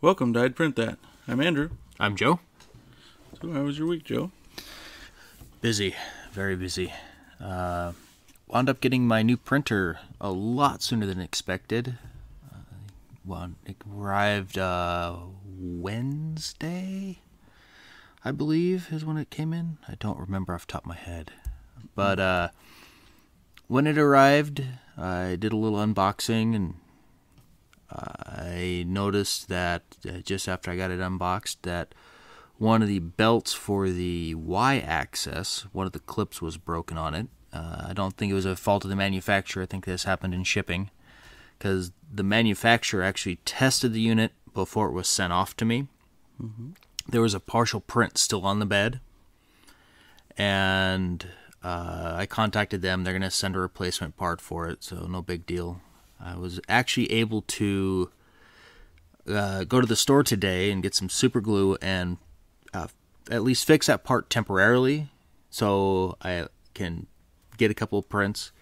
Welcome to I'd Print That. I'm Andrew. I'm Joe. So, how was your week, Joe? Busy, very busy. Uh, wound up getting my new printer a lot sooner than expected. Uh, well, it arrived uh, Wednesday, I believe, is when it came in. I don't remember off the top of my head. But uh, when it arrived, I did a little unboxing and I noticed that uh, just after I got it unboxed that one of the belts for the Y axis, one of the clips was broken on it. Uh, I don't think it was a fault of the manufacturer. I think this happened in shipping because the manufacturer actually tested the unit before it was sent off to me. Mm-hmm. There was a partial print still on the bed, and uh, I contacted them. They're going to send a replacement part for it, so no big deal. I was actually able to uh, go to the store today and get some super glue and uh, at least fix that part temporarily so I can get a couple of prints.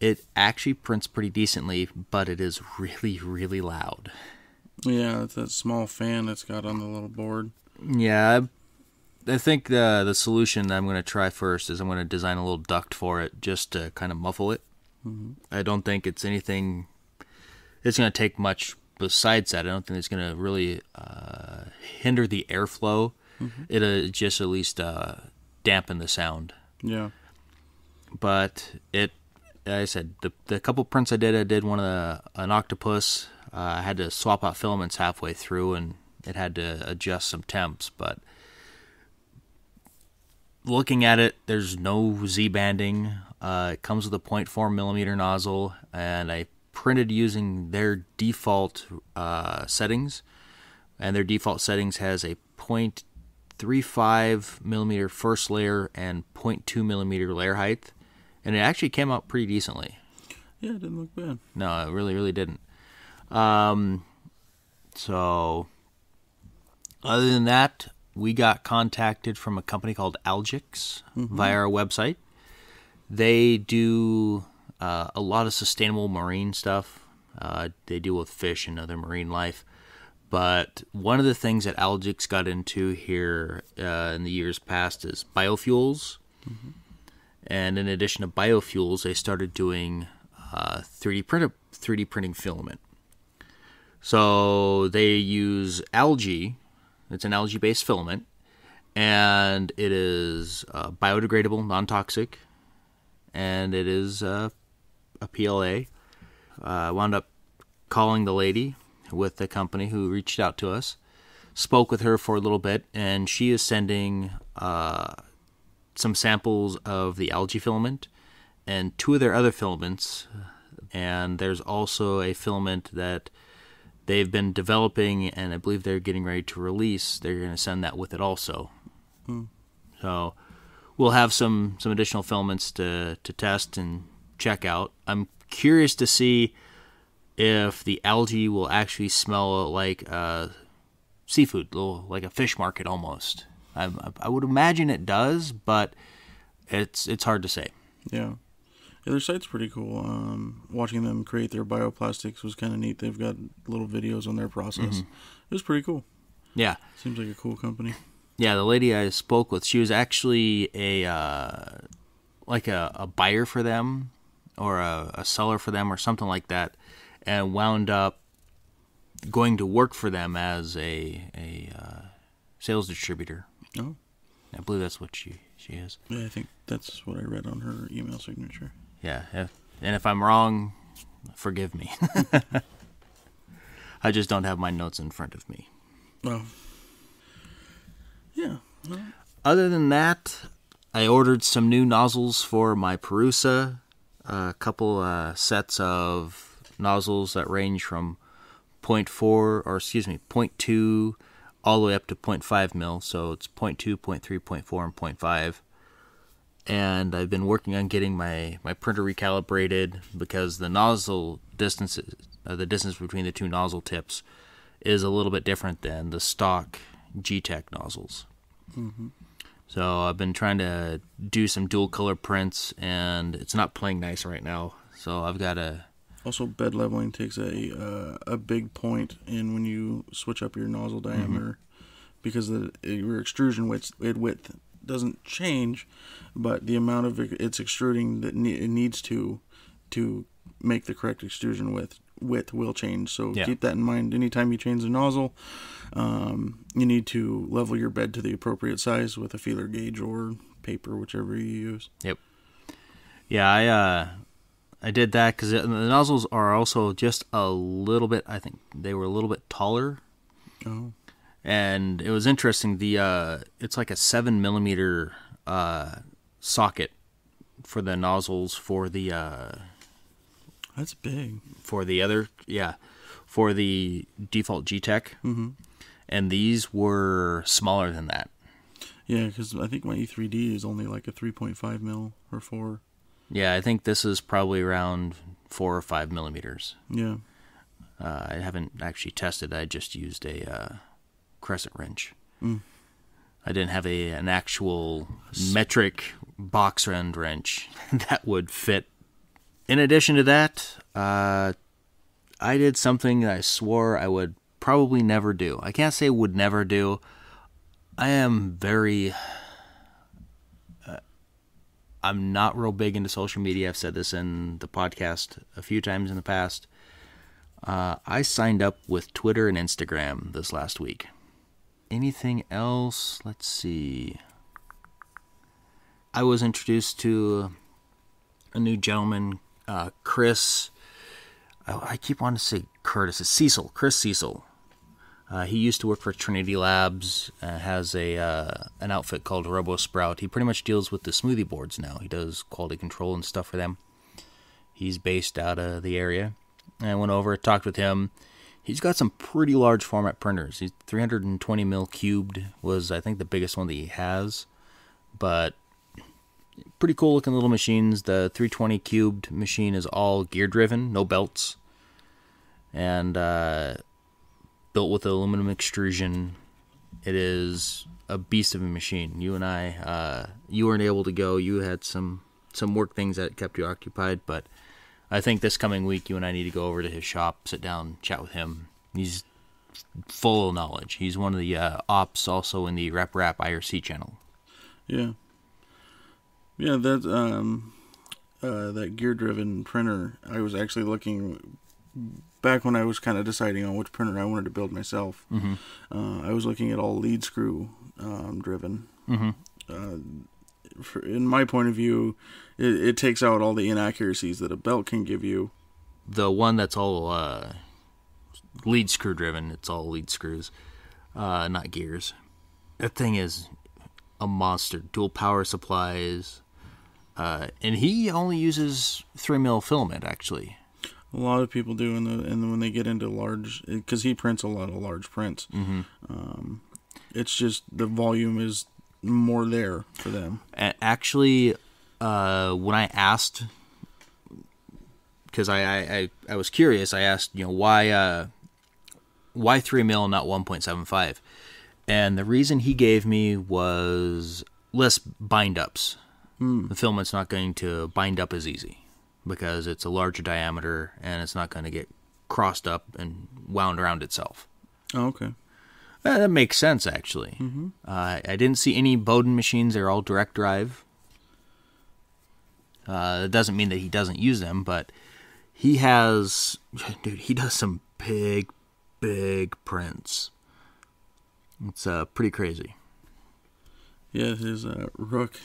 It actually prints pretty decently, but it is really, really loud. Yeah, it's that small fan that's got on the little board. Yeah, I, I think the the solution I'm going to try first is I'm going to design a little duct for it just to kind of muffle it. I don't think it's anything. It's going to take much besides that. I don't think it's going to really uh, hinder the airflow. Mm-hmm. It'll just at least uh, dampen the sound. Yeah. But it, like I said, the the couple prints I did, I did one of the an octopus. Uh, I had to swap out filaments halfway through, and it had to adjust some temps. But looking at it, there's no Z banding. Uh, it comes with a 0.4 millimeter nozzle, and I printed using their default uh, settings. And their default settings has a 0.35 millimeter first layer and 0.2 millimeter layer height, and it actually came out pretty decently. Yeah, it didn't look bad. No, it really, really didn't. Um, so, other than that, we got contacted from a company called Algix mm-hmm. via our website. They do uh, a lot of sustainable marine stuff. Uh, they deal with fish and other marine life. But one of the things that Algix got into here uh, in the years past is biofuels. Mm-hmm. And in addition to biofuels, they started doing 3D uh, print 3D printing filament. So they use algae. It's an algae-based filament, and it is uh, biodegradable, non-toxic, and it is uh, a PLA. I uh, wound up calling the lady with the company who reached out to us, spoke with her for a little bit, and she is sending uh, some samples of the algae filament and two of their other filaments. And there's also a filament that they've been developing, and I believe they're getting ready to release. They're going to send that with it also. Hmm. So we'll have some some additional filaments to to test and check out. I'm curious to see if the algae will actually smell like uh, seafood, little like a fish market almost. I, I would imagine it does, but it's it's hard to say. Yeah. Yeah, their site's pretty cool. Um, watching them create their bioplastics was kind of neat. They've got little videos on their process. Mm-hmm. It was pretty cool. Yeah, seems like a cool company. Yeah, the lady I spoke with, she was actually a uh, like a, a buyer for them, or a, a seller for them, or something like that, and wound up going to work for them as a a uh, sales distributor. Oh, I believe that's what she she is. Yeah, I think that's what I read on her email signature. Yeah, if, and if I'm wrong, forgive me. I just don't have my notes in front of me. Well, yeah. Other than that, I ordered some new nozzles for my Prusa, A couple uh, sets of nozzles that range from 0.4 or excuse me 0.2 all the way up to 0.5 mil so it's 0.2 0.3 0.4 and 0.5 and I've been working on getting my, my printer recalibrated because the nozzle distances uh, the distance between the two nozzle tips is a little bit different than the stock Geeetech nozzles. Mm-hmm. So I've been trying to do some dual color prints and it's not playing nice right now. So I've got a. Also, bed leveling takes a uh, a big point in when you switch up your nozzle diameter because the your extrusion width, it width doesn't change, but the amount of it's extruding that it needs to to make the correct extrusion width width will change. So Yeah. keep that in mind. Anytime you change the nozzle, um, you need to level your bed to the appropriate size with a feeler gauge or paper, whichever you use. Yep. Yeah, I uh, I did that because the nozzles are also just a little bit. I think they were a little bit taller, Oh, and it was interesting. The uh, it's like a seven millimeter uh, socket for the nozzles for the uh, that's big. for the other yeah for the default Geeetech, mm-hmm. and these were smaller than that. Yeah, because I think my E3D is only like a 3.5 mil or four. Yeah, I think this is probably around four or five millimeters. Yeah. Uh, I haven't actually tested. I just used a uh, crescent wrench. Mm. I didn't have a an actual metric box end wrench that would fit. In addition to that, uh, I did something that I swore I would probably never do. I can't say would never do. I am very. uh, I'm not real big into social media. I've said this in the podcast a few times in the past. Uh, I signed up with Twitter and Instagram this last week. Anything else? Let's see. I was introduced to a new gentleman, uh, Chris. I, I keep wanting to say Curtis. It's Cecil. Chris Cecil. Uh, he used to work for Trinity Labs. Uh, has a uh, an outfit called Robosprout. He pretty much deals with the Smoothieboards now. He does quality control and stuff for them. He's based out of the area. And I went over, talked with him. He's got some pretty large format printers. He's 320 mil cubed was I think the biggest one that he has, but pretty cool looking little machines. The 320 cubed machine is all gear driven, no belts, and uh, built with aluminum extrusion. It is a beast of a machine. You and I, uh, you weren't able to go. You had some some work things that kept you occupied, but I think this coming week you and I need to go over to his shop, sit down, chat with him. He's full of knowledge. He's one of the uh, ops also in the RepRap IRC channel. Yeah. Yeah, that um uh that gear driven printer, I was actually looking back when I was kind of deciding on which printer I wanted to build myself. Mhm. Uh, I was looking at all lead screw um, driven. Mhm. Uh, for, in my point of view, it, it takes out all the inaccuracies that a belt can give you. The one that's all uh, lead screw driven. It's all lead screws, uh, not gears. That thing is a monster. Dual power supplies, uh, and he only uses three mil filament actually. A lot of people do, and the and then when they get into large, because he prints a lot of large prints. Mm-hmm. Um, it's just the volume is more there for them. Actually uh, when i asked because I, I, I, I was curious i asked you know why uh, why 3 mil not 1.75 and the reason he gave me was less bind ups the filament's not going to bind up as easy because it's a larger diameter and it's not going to get crossed up and wound around itself Oh, okay. uh, that makes sense, actually. Uh, I didn't see any Bowden machines. They're all direct drive. Uh, it doesn't mean that he doesn't use them, but he has, dude, he does some big, big prints. It's uh, pretty crazy. Yeah, his uh, rook.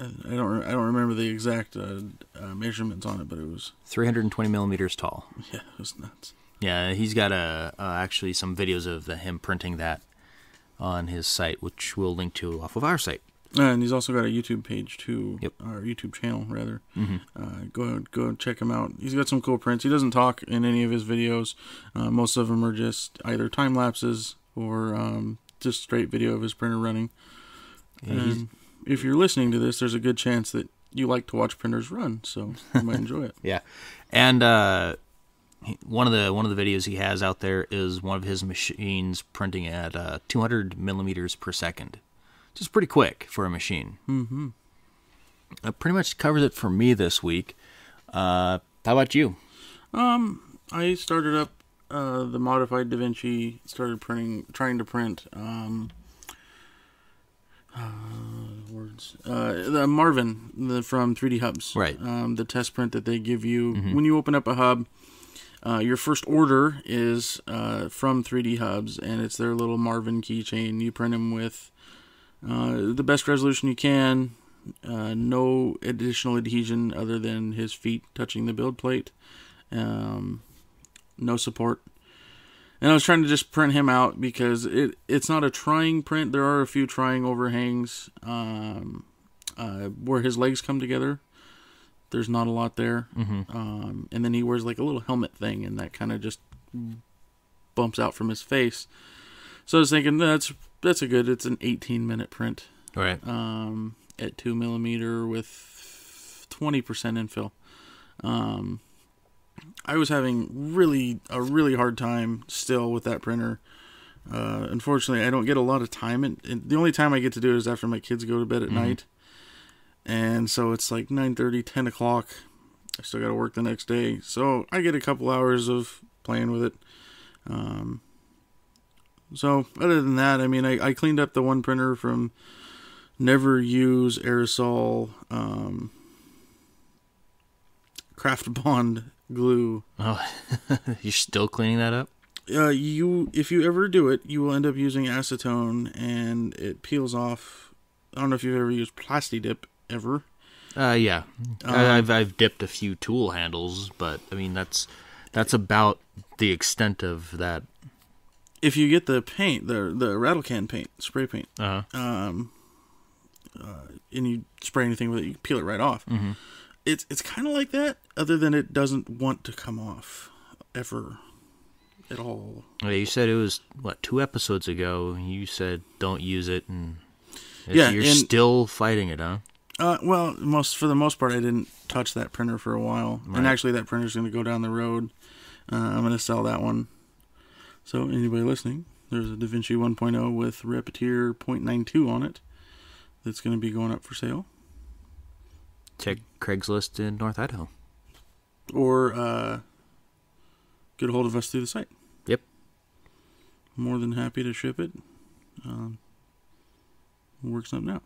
I I don't. re- I don't remember the exact uh, uh, measurements on it, but it was 320 millimeters tall. yeah, it was nuts. Yeah, he's got a uh, actually some videos of the, him printing that on his site, which we'll link to off of our site. Uh, and he's also got a YouTube page too. Yep. Or YouTube channel rather. Mhm. Uh, go go check him out. He's got some cool prints. He doesn't talk in any of his videos. Uh, most of them are just either time lapses or um, just straight video of his printer running. Yeah, if you're listening to this, there's a good chance that you like to watch printers run, so you might enjoy it. Yeah, and uh, one of the one of the videos he has out there is one of his machines printing at uh, 200 millimeters per second, which is pretty quick for a machine. Mm-hmm. That pretty much covers it for me this week. Uh, how about you? Um, I started up uh, the modified DaVinci. Started printing, trying to print. Um, uh, words. Uh, the Marvin the, from 3D Hubs. Right. Um, the test print that they give you when you open up a hub. Uh, your first order is uh, from 3D Hubs, and it's their little Marvin keychain. You print them with uh, the best resolution you can. Uh, no additional adhesion other than his feet touching the build plate. Um, no support. And I was trying to just print him out because it it's not a trying print. There are a few trying overhangs um, uh, where his legs come together. There's not a lot there. Um, and then he wears like a little helmet thing, and that kind of just bumps out from his face. So I was thinking that's that's a good. It's an 18 minute print Right. um, at two millimeter with 20% infill. Um, I was having really a really hard time still with that printer. Uh, unfortunately, I don't get a lot of time, and, and the only time I get to do it is after my kids go to bed at night. And so it's like 9:30, 10 o'clock. I still got to work the next day, so I get a couple hours of playing with it. Um, so other than that, I mean, I, I cleaned up the one printer from never use aerosol um, craft bond glue Oh, you're still cleaning that up? uh, you if you ever do it you will end up using acetone and it peels off i don't know if you've ever used plasti dip ever Uh, yeah. I, I've I've dipped a few tool handles, but I mean that's that's about the extent of that. if you get the paint the the rattle can paint spray paint Uh, um uh, and you spray anything with it you peel it right off it's it's kind of like that other than it doesn't want to come off ever at all yeah, you said it was what two episodes ago. You said don't use it, and Yeah, you're and- still fighting it, huh? Uh, well, most for the most part, I didn't touch that printer for a while, Right. and actually, that printer's going to go down the road. Uh, I'm going to sell that one. So, anybody listening, there's a DaVinci 1.0 with Repetier 0.92 on it that's going to be going up for sale, Check Craigslist in North Idaho. or uh, get a hold of us through the site. Yep. More than happy to ship it. Um, we'll work something out.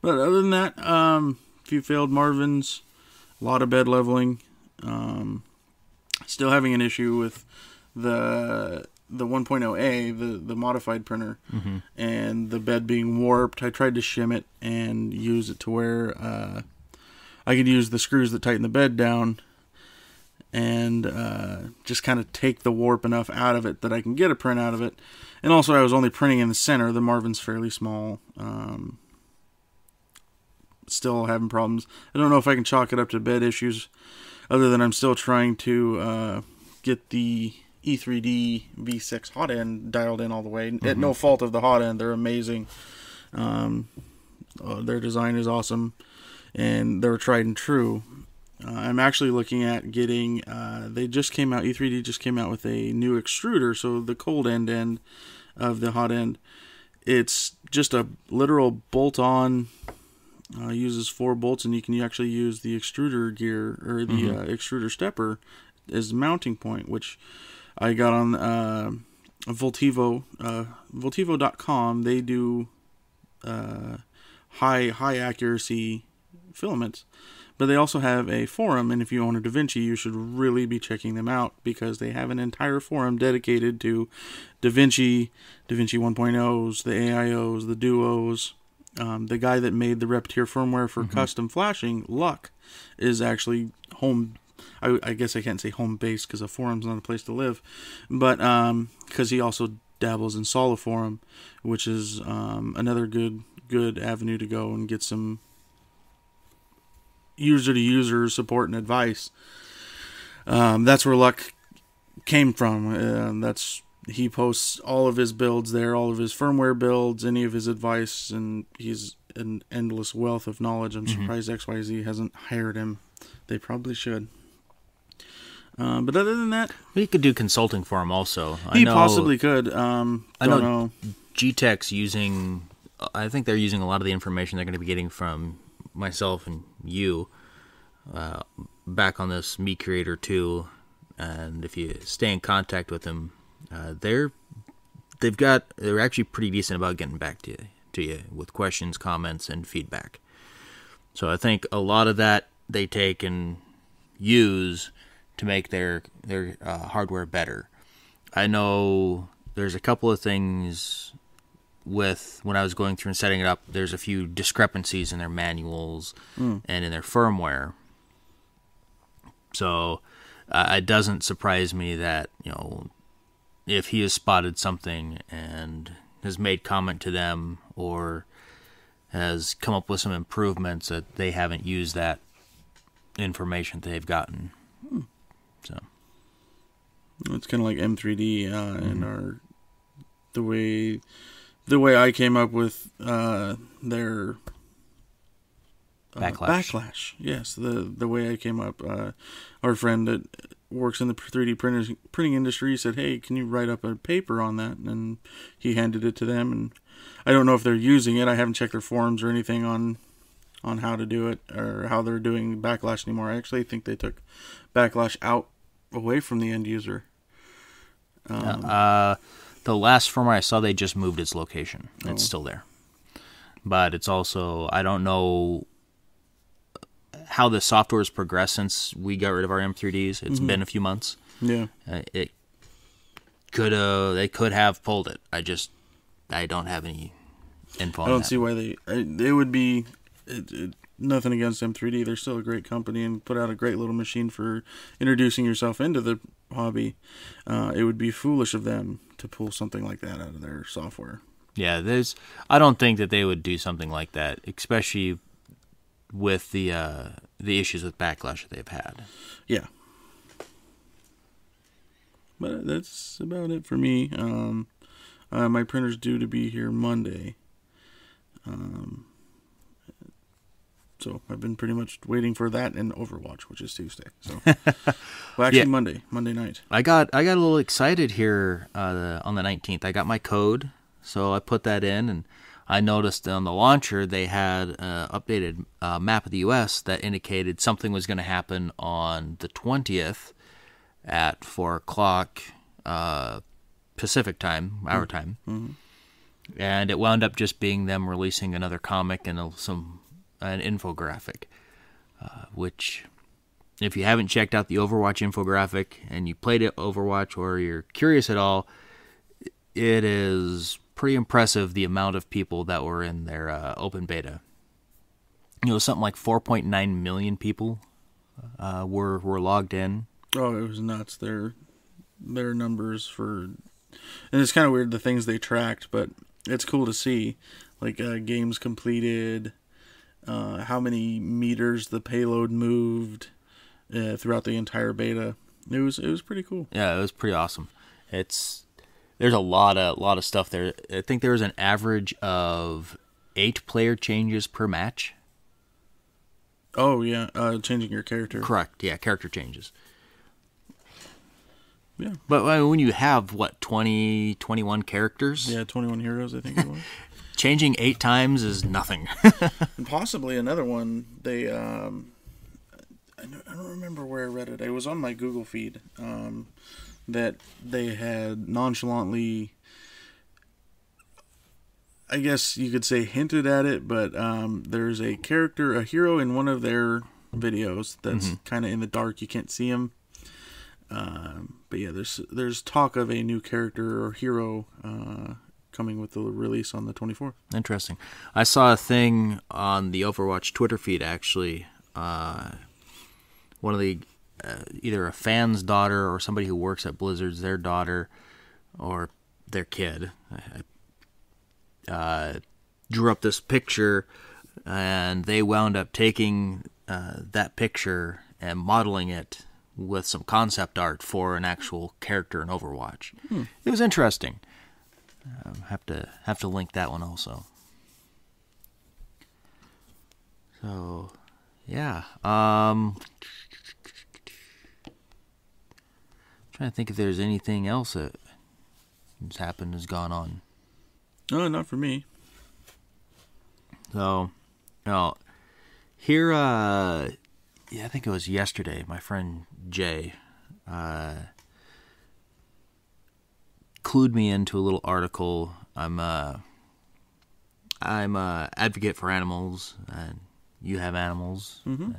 But other than that, um, a few failed Marvins, a lot of bed leveling. Um, still having an issue with the the 1.0A, the the modified printer, and the bed being warped. I tried to shim it and use it to where uh, I could use the screws that tighten the bed down and uh, just kind of take the warp enough out of it that I can get a print out of it. And also, I was only printing in the center. The Marvin's fairly small. Um, still having problems. I don't know if I can chalk it up to bed issues, other than I'm still trying to uh, get the E E3D V6 hot end dialed in all the way. At no fault of the hot end, they're amazing. Um, uh, their design is awesome, and they're tried and true. Uh, I'm actually looking at getting. Uh, they just came out. E3D just came out with a new extruder, so the cold end end of the hot end. It's just a literal bolt-on. Uh, uses four bolts, and you can actually use the extruder gear or the uh, extruder stepper as mounting point, which I got on uh, Voltivo. Uh, Voltivo.com. They do uh, high high accuracy filaments. But they also have a forum, and if you own a DaVinci, you should really be checking them out because they have an entire forum dedicated to DaVinci, DaVinci 1.0s, the AIOs, the Duos. Um, the guy that made the Repetier firmware for custom flashing, Luc, is actually home. I, I guess I can't say home base because a forum's not a place to live, but because he also dabbles in Soliforum, which is um, another good good avenue to go and get some user to user support and advice. Um, that's where Luc came from. Uh, that's he posts all of his builds there, all of his firmware builds, any of his advice, and he's an endless wealth of knowledge. I'm surprised XYZ hasn't hired him. They probably should. Uh, but other than that, We could do consulting for him also. I he know, possibly could. Um, I don't know- know. Geeetech's using. I think they're using a lot of the information they're going to be getting from myself and you uh, back on this MeCreator 2 and if you stay in contact with them, uh, they're they've got they're actually pretty decent about getting back to you to you with questions, comments, and feedback. So I think a lot of that they take and use to make their their uh, hardware better. I know there's a couple of things with when I was going through and setting it up. There's a few discrepancies in their manuals and in their firmware. So uh, it doesn't surprise me that you know if he has spotted something and has made comment to them or has come up with some improvements that they haven't used that information that they've gotten. So It's kind of like M3D uh, and our the way the way I came up with uh, their uh, Backlash. backlash. Yes, the the way I came up. Uh, our friend that works in the 3D printing printing industry said, "Hey, can you write up a paper on that?" And he handed it to them. And I don't know if they're using it. I haven't checked their forums or anything on on how to do it or how they're doing backlash anymore. I actually think they took backlash out away from the end user. uh, the last firmware I saw, they just moved its location. It's still there, but it's also I don't know how the software has progressed since we got rid of our M3Ds. It's been a few months. Yeah. Uh, it could uh they could have pulled it. I just I don't have any info. I don't see why they I, they would be it, it, nothing against M3D. They're still a great company and put out a great little machine for introducing yourself into the hobby. Uh, it would be foolish of them to pull something like that out of their software. Yeah, there's. I don't think that they would do something like that, especially with the uh, the issues with backlash that they've had. Yeah. But that's about it for me. Um, uh, my printer's due to be here Monday. Um, so I've been pretty much waiting for that and Overwatch, which is Tuesday. So, well, actually Yeah. Monday, Monday night. I got I got a little excited here uh, on the 19th. I got my code, so I put that in, and I noticed on the launcher they had an updated uh, map of the U.S. that indicated something was going to happen on the 20th at four o'clock uh, Pacific time, our time, and it wound up just being them releasing another comic and some an infographic, uh, which if you haven't checked out the Overwatch infographic and you played it Overwatch or you're curious at all, it is pretty impressive the amount of people that were in their uh, open beta. You know, something like 4.9 million people uh, were were logged in. Oh, it was nuts. Their their numbers for, and it's kind of weird the things they tracked, but it's cool to see, like uh, games completed, uh, how many meters the payload moved uh, throughout the entire beta. It was it was pretty cool. Yeah, it was pretty awesome. It's there's a lot of lot of stuff there. I think there was an average of eight player changes per match. Oh yeah, uh, changing your character. Correct. Yeah, character changes. Yeah, But I mean, when you have what 20, 21 characters, yeah, twenty one heroes I think it was. changing eight times is nothing. and possibly another one. They um, I don't, remember where I read it. It was on my Google feed. Um, that they had nonchalantly, I guess you could say, hinted at it. But um, there's a character, a hero in one of their videos that's kind of in the dark. You can't see him. Um, but yeah, there's there's talk of a new character or hero uh, coming with the release on the 24th. Interesting. I saw a thing on the Overwatch Twitter feed actually. Uh, one of the uh, either a fan's daughter or somebody who works at Blizzard's their daughter or their kid uh, drew up this picture, and they wound up taking uh, that picture and modeling it with some concept art for an actual character in Overwatch. It was interesting. Um, have to have to link that one also. So, yeah. Um, trying to think if there's anything else that has happened, has gone on. No, not for me. So, no, here, uh, yeah, I think it was yesterday. My friend Jay, uh, uh, clued me into a little article. I'm uh, I'm a advocate for animals, and you have animals. Mm-hmm.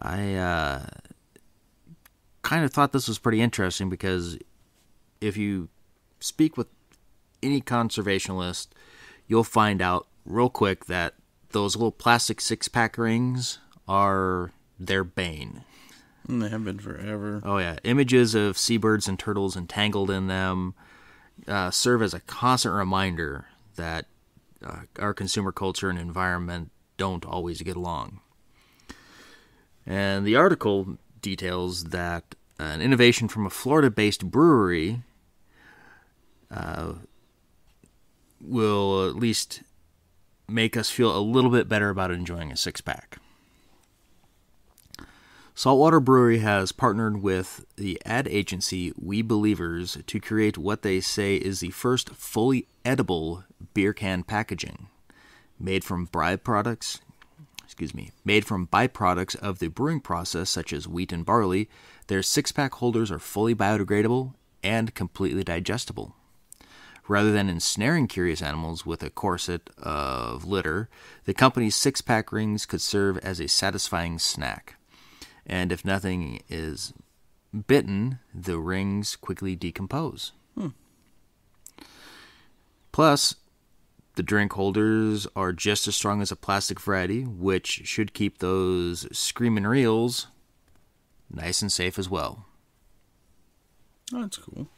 I uh, kind of thought this was pretty interesting because if you speak with any conservationist, you'll find out real quick that those little plastic six pack rings are their bane. They have been forever. Oh yeah, images of seabirds and turtles entangled in them uh, serve as a constant reminder that uh, our consumer culture and environment don't always get along. And the article details that an innovation from a Florida-based brewery uh, will at least make us feel a little bit better about enjoying a six-pack. Saltwater Brewery has partnered with the ad agency We Believers to create what they say is the first fully edible beer can packaging. Made from byproducts, excuse me, made from byproducts of the brewing process such as wheat and barley, their six-pack holders are fully biodegradable and completely digestible. Rather than ensnaring curious animals with a corset of litter, the company's six-pack rings could serve as a satisfying snack and if nothing is bitten, the rings quickly decompose. Hmm. Plus, the drink holders are just as strong as a plastic variety, which should keep those screaming reels nice and safe as well. Oh, that's cool.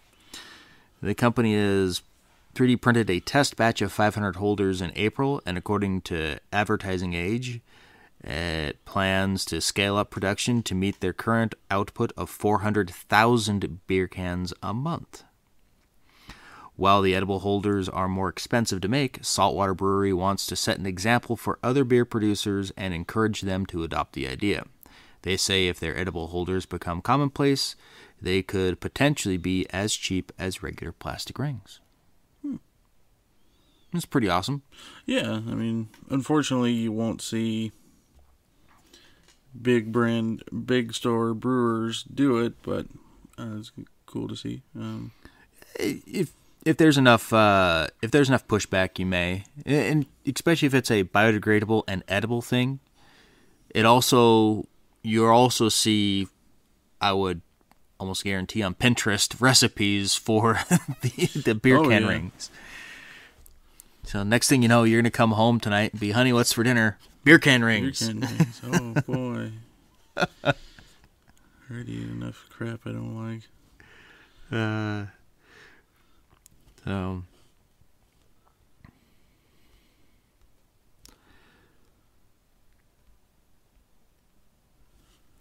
The company has 3D printed a test batch of 500 holders in April, and according to Advertising Age, it plans to scale up production to meet their current output of 400,000 beer cans a month. While the edible holders are more expensive to make, Saltwater Brewery wants to set an example for other beer producers and encourage them to adopt the idea. They say if their edible holders become commonplace, they could potentially be as cheap as regular plastic rings. Hmm. It's pretty awesome. Yeah, I mean, unfortunately, you won't see big brand, big store brewers do it, but uh, it's cool to see. Um, if if there's enough uh, if there's enough pushback, you may, and especially if it's a biodegradable and edible thing. It also you also see, I would almost guarantee on Pinterest recipes for the, the beer Oh, can yeah. rings. So next thing you know, you're gonna come home tonight and be, honey, what's for dinner? Beer can beer rings. can rings. Oh boy. Already eat enough crap I don't like. Uh, so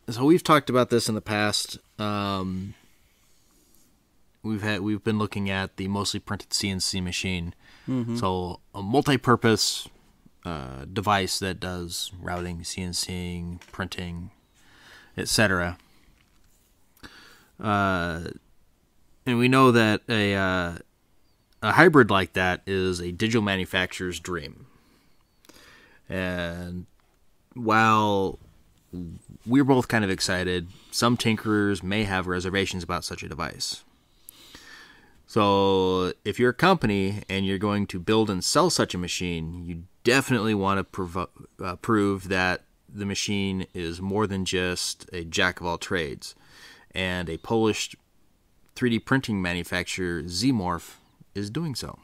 so we've talked about this in the past. Um, we've had we've been looking at the mostly printed CNC machine, so a multi-purpose uh, device that does routing, CNCing, printing, etc. Uh, and we know that a uh, a hybrid like that is a digital manufacturer's dream. And while we're both kind of excited, some tinkerers may have reservations about such a device. So, if you're a company and you're going to build and sell such a machine, you definitely want to prov- uh, prove that the machine is more than just a jack of all trades. And a Polish 3D printing manufacturer Zmorph is doing so.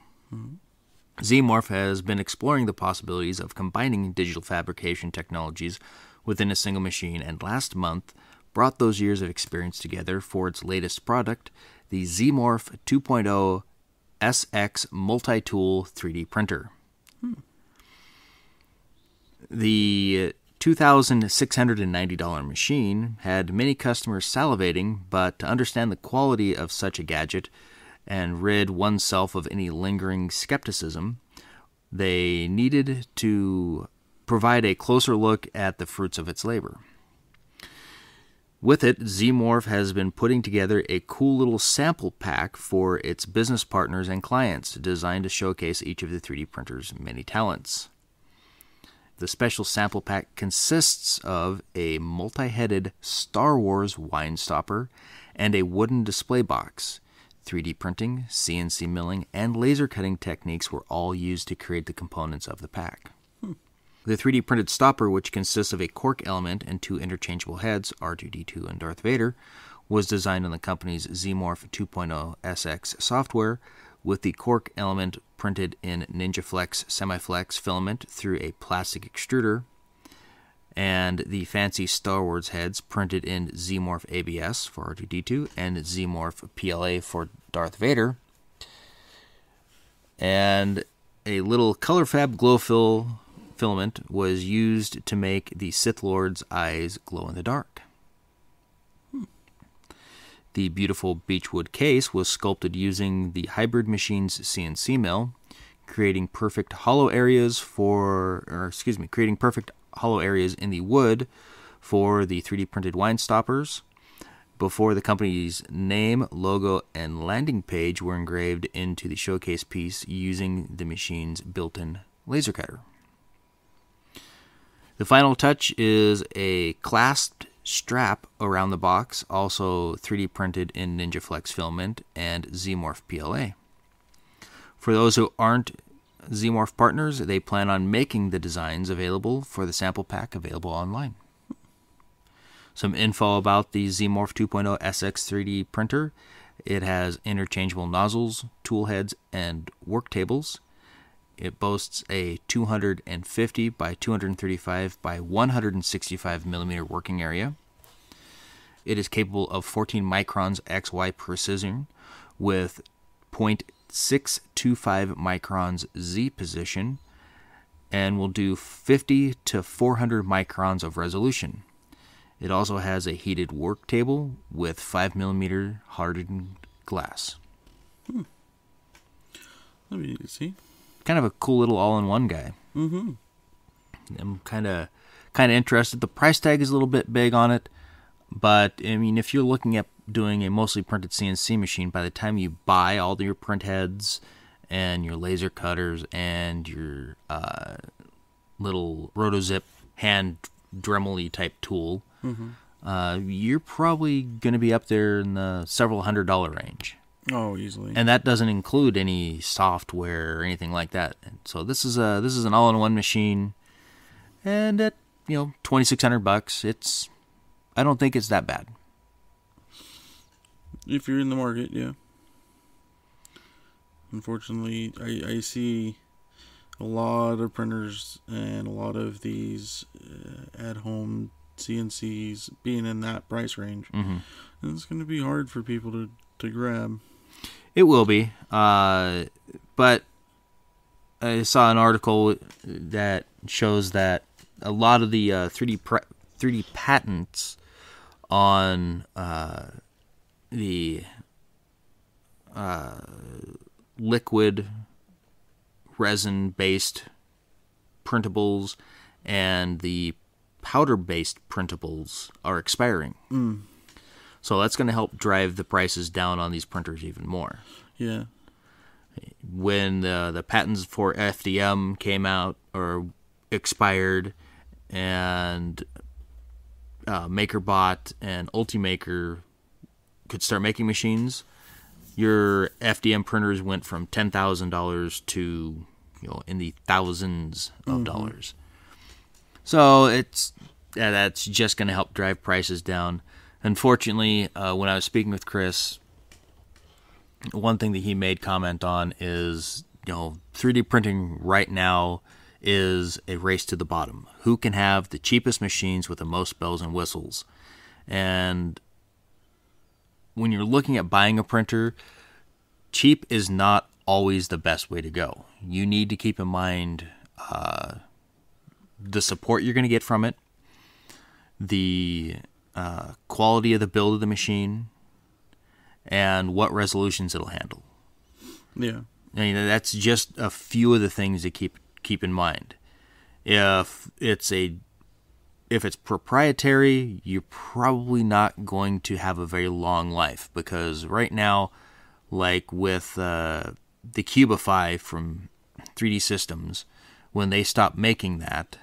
Zmorph has been exploring the possibilities of combining digital fabrication technologies within a single machine and last month brought those years of experience together for its latest product, the Zmorph 2.0 SX multi tool 3D printer. The $2,690 machine had many customers salivating, but to understand the quality of such a gadget and rid oneself of any lingering skepticism, they needed to provide a closer look at the fruits of its labor. With it, Zmorph has been putting together a cool little sample pack for its business partners and clients, designed to showcase each of the 3D printer's many talents. The special sample pack consists of a multi headed Star Wars wine stopper and a wooden display box. 3D printing, CNC milling, and laser cutting techniques were all used to create the components of the pack. Hmm. The 3D printed stopper, which consists of a cork element and two interchangeable heads, R2D2 and Darth Vader, was designed on the company's Zmorph 2.0 SX software, with the cork element printed in NinjaFlex Semiflex filament through a plastic extruder, and the fancy Star Wars heads printed in Zmorph ABS for R2D2 and Zmorph PLA for Darth Vader. And a little ColorFabb glow fill filament was used to make the Sith Lord's eyes glow in the dark. The beautiful beechwood case was sculpted using the Hybrid Machines CNC mill, creating perfect hollow areas for, or excuse me, creating perfect hollow areas in the wood for the 3D printed wine stoppers. Before the company's name, logo, and landing page were engraved into the showcase piece using the machine's built in laser cutter. The final touch is a clasped strap around the box, also 3D printed in NinjaFlex filament and Zmorph PLA. For those who aren't Zmorph partners, they plan on making the designs available for the sample pack available online. Some info about the Zmorph 2.0 SX 3D printer. It has interchangeable nozzles, tool heads, and work tables. It boasts a 250 by 235 by 165 millimeter working area. It is capable of 14 microns XY precision with 0.625 microns Z position and will do 50 to 400 microns of resolution. It also has a heated work table with 5 millimeter hardened glass. Hmm. Let me see. Kind of a cool little all-in-one guy. Mm-hmm. I'm kind of kind of interested. The price tag is a little bit big on it, but I mean, if you're looking at doing a mostly printed CNC machine, by the time you buy all your print heads and your laser cutters and your uh, little rotozip hand Dremel type tool, uh, you're probably going to be up there in the several hundred dollar range. Oh, easily. And that doesn't include any software or anything like that. And so this is a this is an all-in-one machine, and at you know twenty six hundred bucks, it's I don't think it's that bad. if you're in the market, yeah. Unfortunately, I, I see a lot of printers and a lot of these uh, at home CNCs being in that price range. Mm-hmm. And it's going to be hard for people to, to grab. It will be, uh, but I saw an article that shows that a lot of the uh, 3D pre- 3D patents on uh, the uh, liquid resin based printables and the powder based printables are expiring. So that's going to help drive the prices down on these printers even more. Yeah. When the the patents for FDM came out or expired, and uh, MakerBot and Ultimaker could start making machines, your FDM printers went from ten thousand dollars to you know in the thousands of dollars. So it's yeah, that's just going to help drive prices down. Unfortunately, uh, when I was speaking with Chris, one thing that he made comment on is you know 3D printing right now is a race to the bottom. Who can have the cheapest machines with the most bells and whistles? And when you're looking at buying a printer, cheap is not always the best way to go. You need to keep in mind uh, the support you're going to get from it, the uh, quality of the build of the machine, and what resolutions it'll handle. Yeah. I mean, that's just a few of the things to keep keep in mind. If it's a if it's proprietary, you're probably not going to have a very long life because right now, like with uh, the Cubify from 3D Systems, when they stopped making that,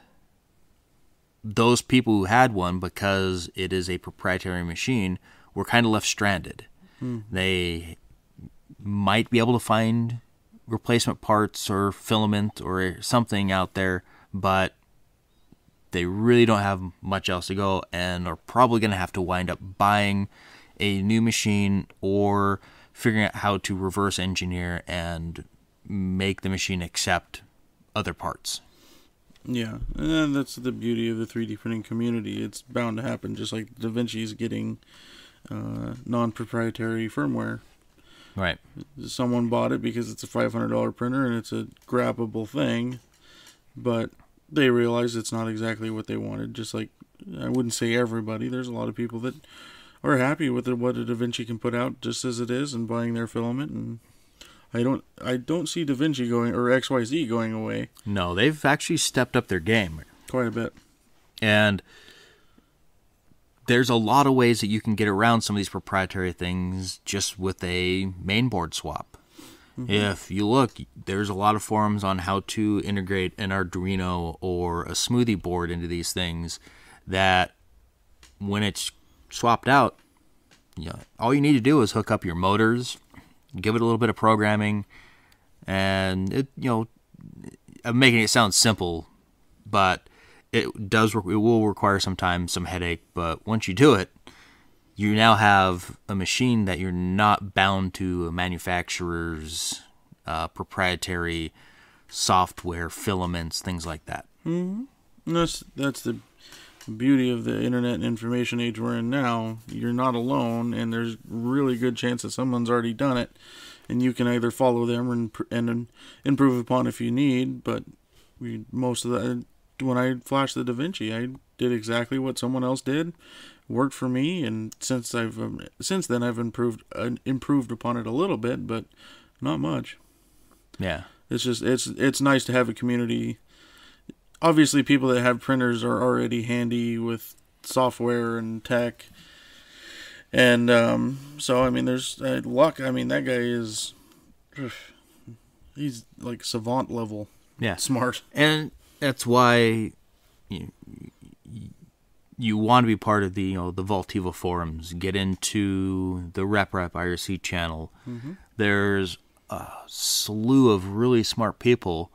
those people who had one, because it is a proprietary machine, were kind of left stranded. Hmm. They might be able to find replacement parts or filament or something out there, but they really don't have much else to go and are probably going to have to wind up buying a new machine or figuring out how to reverse engineer and make the machine accept other parts. Yeah, and that's the beauty of the 3D printing community. It's bound to happen, just like Da Vinci's getting uh, non-proprietary firmware. Right. Someone bought it because it's a $500 printer and it's a grabbable thing, but they realize it's not exactly what they wanted. Just like I wouldn't say everybody. There's a lot of people that are happy with what a Da Vinci can put out just as it is and buying their filament and I don't I don't see Da Vinci going or XYZ going away No, they've actually stepped up their game. quite a bit. And there's a lot of ways that you can get around some of these proprietary things just with a mainboard swap. Mm-hmm. If you look, there's a lot of forums on how to integrate an Arduino or a Smoothieboard into these things that when it's swapped out, you know, all you need to do is hook up your motors, give it a little bit of programming, and it, you know, I'm making it sound simple, but it does it will require some time, some headache. But once you do it, you now have a machine that you're not bound to a manufacturer's uh, proprietary software, filaments, things like that. And that's that's the beauty of the internet and information age we're in now. You're not alone, and there's really good chance that someone's already done it, and you can either follow them and and improve upon if you need. But we most of the when I flashed the Da Vinci, I did exactly what someone else did, worked for me, and since I've um, since then I've improved uh, improved upon it a little bit, but not much Yeah. it's just it's it's nice to have a community obviously people that have printers are already handy with software and tech and um so i mean there's uh, Luc i mean that guy is he's like savant level Yeah. smart and that's why you, you want to be part of the you know the Voltiva forums. Get into the RepRap IRC channel. There's a slew of really smart people,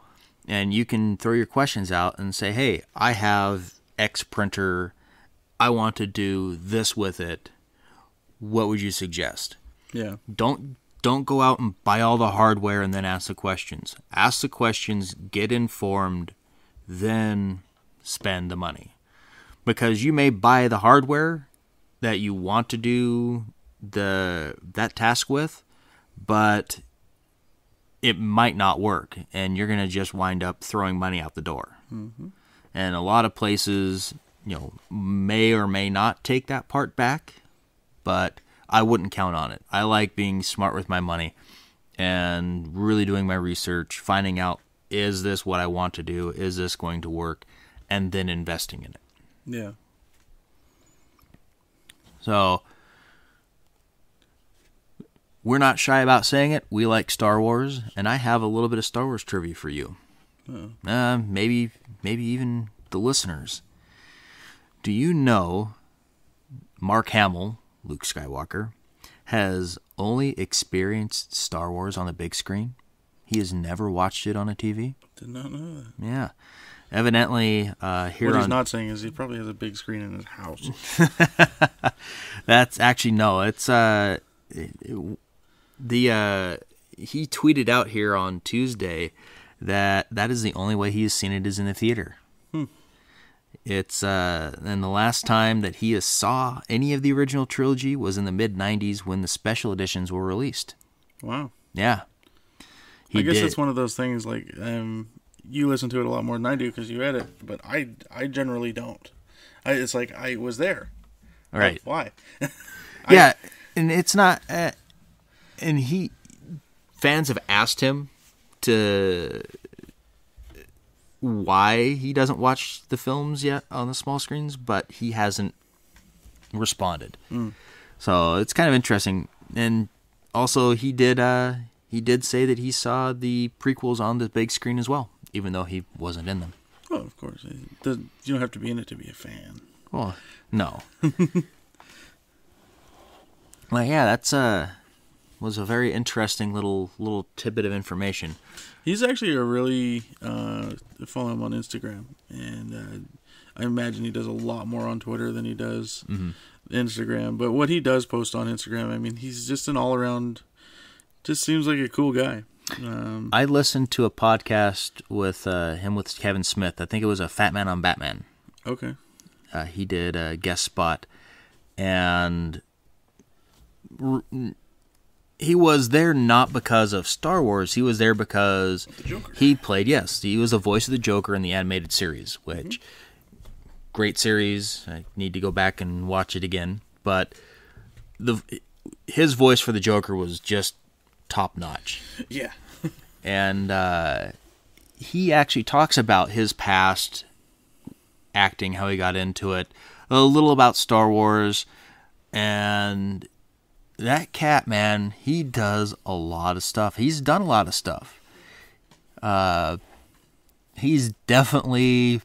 and you can throw your questions out and say, "Hey, I have X printer. I want to do this with it. What would you suggest?" yeah don't don't go out and buy all the hardware and then ask the questions. Ask the questions, get informed, then spend the money. Because you may buy the hardware that you want to do the that task with, but it might not work and you're going to just wind up throwing money out the door. Mm-hmm. And a lot of places, you know, may or may not take that part back, but I wouldn't count on it. I like being smart with my money and really doing my research, finding out is this what I want to do? Is this going to work? And then investing in it. yeah So we're not shy about saying it. We like Star Wars, and I have a little bit of Star Wars trivia for you. Uh, maybe, maybe even the listeners. Do you know Mark Hamill, Luke Skywalker, has only experienced Star Wars on the big screen? He has never watched it on a TV. did not know that Yeah, evidently uh, here what on he's not saying is he probably has a big screen in his house That's actually no. It's uh, it- it- the uh, he tweeted out here on Tuesday that that is the only way he has seen it is in the theater. It's uh, and the last time that he saw any of the original trilogy was in the mid '90s when the special editions were released. wow Yeah, he I guess did. it's one of those things like um, you listen to it a lot more than I do because you edit, but I I generally don't. I, it's like I was there. right. Why? yeah, and it's not. Uh, and he fans have asked him to why he doesn't watch the films yet on the small screens, but he hasn't responded. So it's kind of interesting. And also, he did. Uh, he did say that he saw the prequels on the big screen as well, even though he wasn't in them. Oh, of course. You don't have to be in it to be a fan. Well, no. well, yeah, that's uh was a very interesting little little tidbit of information. He's actually a really uh, follow him on Instagram, and uh, I imagine he does a lot more on Twitter than he does Instagram. But what he does post on Instagram, I mean, he's just an all around. Just seems like a cool guy. Um, I listened to a podcast with uh, him with Kevin Smith. I think it was a Fat Man on Batman. okay. Uh, he did a guest spot, and r- he was there not because of Star Wars. He was there because he played. Yes, he was the voice of the Joker in the animated series, which great series. I need to go back and watch it again. But the his voice for the Joker was just top notch Yeah. and uh, he actually talks about his past acting, how he got into it, a little about Star Wars, and that cat man, he does a lot of stuff. He's done a lot of stuff. Uh, he's definitely.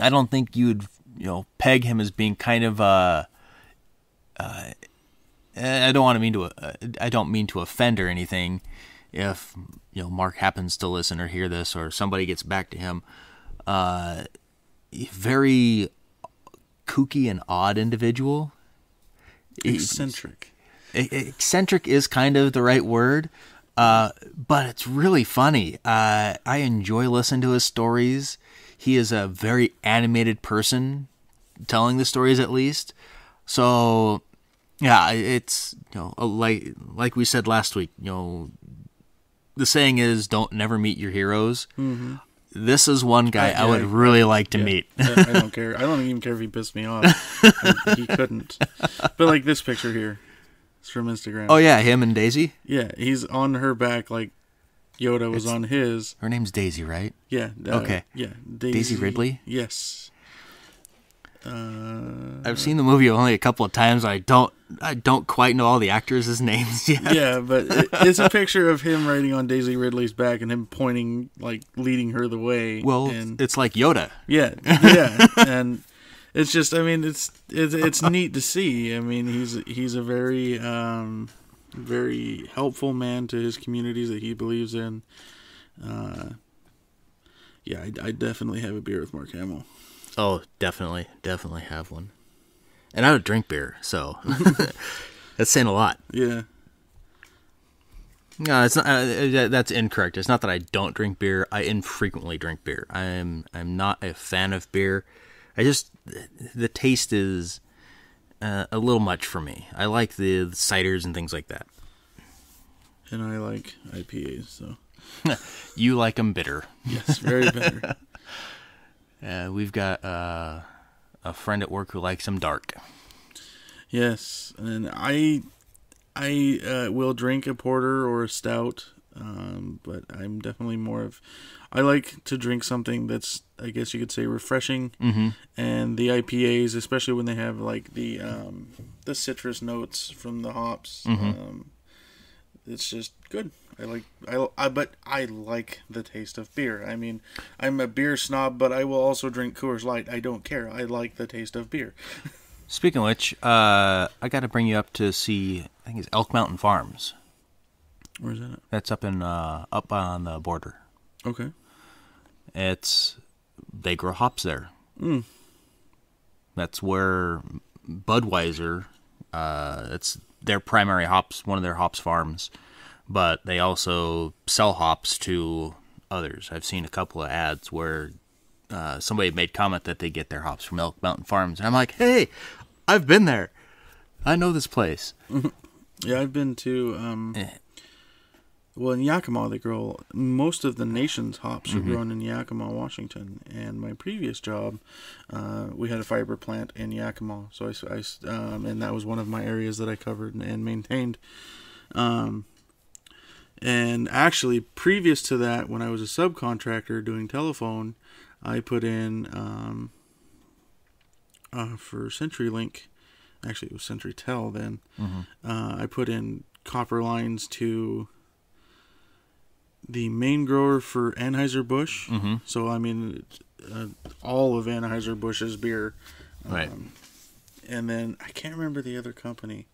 I don't think you'd you know peg him as being kind of uh, uh I don't want to mean to uh, I don't mean to offend or anything if you know Mark happens to listen or hear this or somebody gets back to him uh very kooky and odd individual Eccentric. eccentric is kind of the right word uh, but it's really funny. Uh, i enjoy listening to his stories. He is a very animated person telling the stories at least. So yeah it's you know like like we said last week you know the saying is don't never meet your heroes this is one guy Uh, i would really like to Yeah. meet I I don't care. I don't even care if he pissed me off. he couldn't. But like this picture here, it's from Instagram. oh yeah him and daisy yeah, he's on her back like Yoda was It's- on his. her name's daisy right Yeah. uh, Okay. Yeah. Daisy Ridley? Yes. Uh, I've seen the movie only a couple of times. I don't I don't quite know all the actors' names yet. yeah, but it, it's a picture of him riding on Daisy Ridley's back and him pointing, like leading her the way. Well, and it's like Yoda. yeah, yeah, and it's just, I mean, it's it's it's neat to see. I mean, he's he's a very um, very helpful man to his communities that he believes in. Uh, yeah, I, I definitely have a beer with Mark Hamill. Oh, definitely, definitely have one. And I don't drink beer, so that's saying a lot. Yeah, No, it's not. Uh, that's incorrect. It's not that I don't drink beer. I infrequently drink beer. I'm I'm not a fan of beer. I just the taste is uh, a little much for me. I like the, the ciders and things like that. and I like IPAs, so You like them bitter. yes, very bitter. Uh, we've got uh, a friend at work who likes them dark. Yes, and I I uh, will drink a porter or a stout, um, but I'm definitely more of I like to drink something that's I guess you could say refreshing, Mm-hmm. and the IPAs, especially when they have like the um, the citrus notes from the hops, um, it's just good. I like I, I but I like the taste of beer. I mean, I'm a beer snob, but I will also drink Coors Light. I don't care. I like the taste of beer. Speaking of which, uh, I got to bring you up to see. I think it's Elk Mountain Farms. Where's that? That's up in uh, up on the border. Okay. It's they grow hops there. Mm. That's where Budweiser. Uh, it's their primary hops, one of their hops farms, but they also sell hops to others. I've seen a couple of ads where uh, somebody made comment that they get their hops from Elk Mountain Farms, and I'm like, hey, I've been there. I know this place. Yeah, I've been to. Um, Eh. well, in Yakima, they grow most of the nation's hops are grown in Yakima, Washington. And my previous job, uh, we had a fiber plant in Yakima, so I, I um, and that was one of my areas that I covered and, and maintained. Um, and actually, previous to that, when I was a subcontractor doing telephone, I put in um, uh, for CenturyLink. Actually, it was CenturyTel then uh, I put in copper lines to the main grower for Anheuser Busch. Mm-hmm. So I mean, uh, all of Anheuser Busch's beer, Right. Um, and then I can't remember the other company.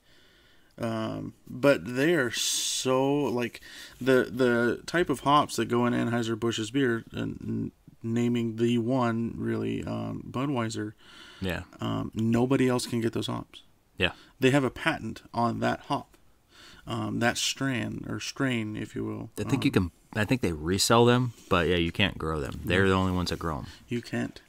Um, but they are so like the the type of hops that go in Anheuser Busch's beer, and naming the one really um, Budweiser. Yeah. Um, nobody else can get those hops. Yeah. They have a patent on that hop, um, that strand or strain, if you will. I think you can. I think they resell them, but yeah, you can't grow them. They're Mm. the only ones that grow them. You can't.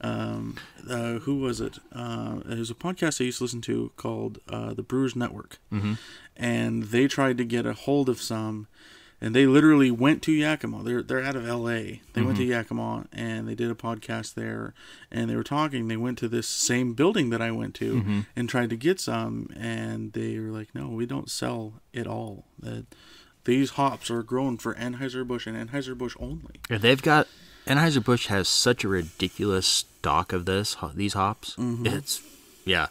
Um, uh, who was it? Uh, there's a podcast I used to listen to called uh, The Brewers Network, Mm-hmm. and they tried to get a hold of some, and they literally went to Yakima. They're they're out of L.A. They went to Yakima and they did a podcast there, and they were talking. They went to this same building that I went to and tried to get some, and they were like, "No, we don't sell it all. That these hops are grown for Anheuser Busch and Anheuser Busch only." Yeah, they've got Anheuser Busch has such a ridiculous stock of this these hops. It's yeah.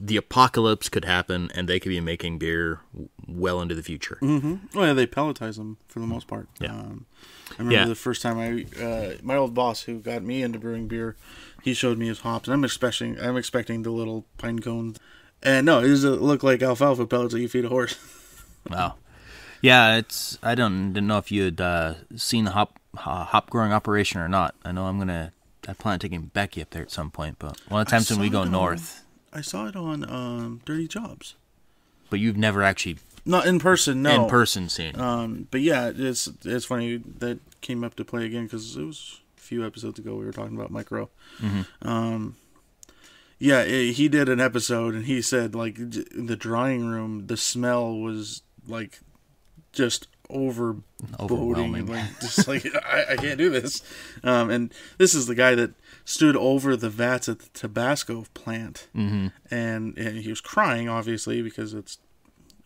The apocalypse could happen, and they could be making beer well into the future. Mm-hmm. Well, yeah, they pelletize them for the most part. Yeah. Um, I remember Yeah. the first time I, uh, my old boss who got me into brewing beer, he showed me his hops, and I'm expecting, I'm expecting the little pine cones, and no, it does look like alfalfa pellets that you feed a horse. Wow. Yeah, it's. I don't didn't know if you had uh, seen the hop uh, hop growing operation or not. I know I'm gonna. I plan on taking Becky up there at some point, but one of the times when we go it on- north. I saw it on um, Dirty Jobs, But you've never actually not in person, no. in person seen. it. Um, but yeah, it's it's funny that came up to play again because it was a few episodes ago we were talking about micro. Um, yeah, i he did an episode and he said like in the drying room the smell was like just over Overwhelming. like just like I, I can't do this. Um, and this is the guy that stood over the vats at the Tabasco plant, hmm and, and he was crying obviously because it's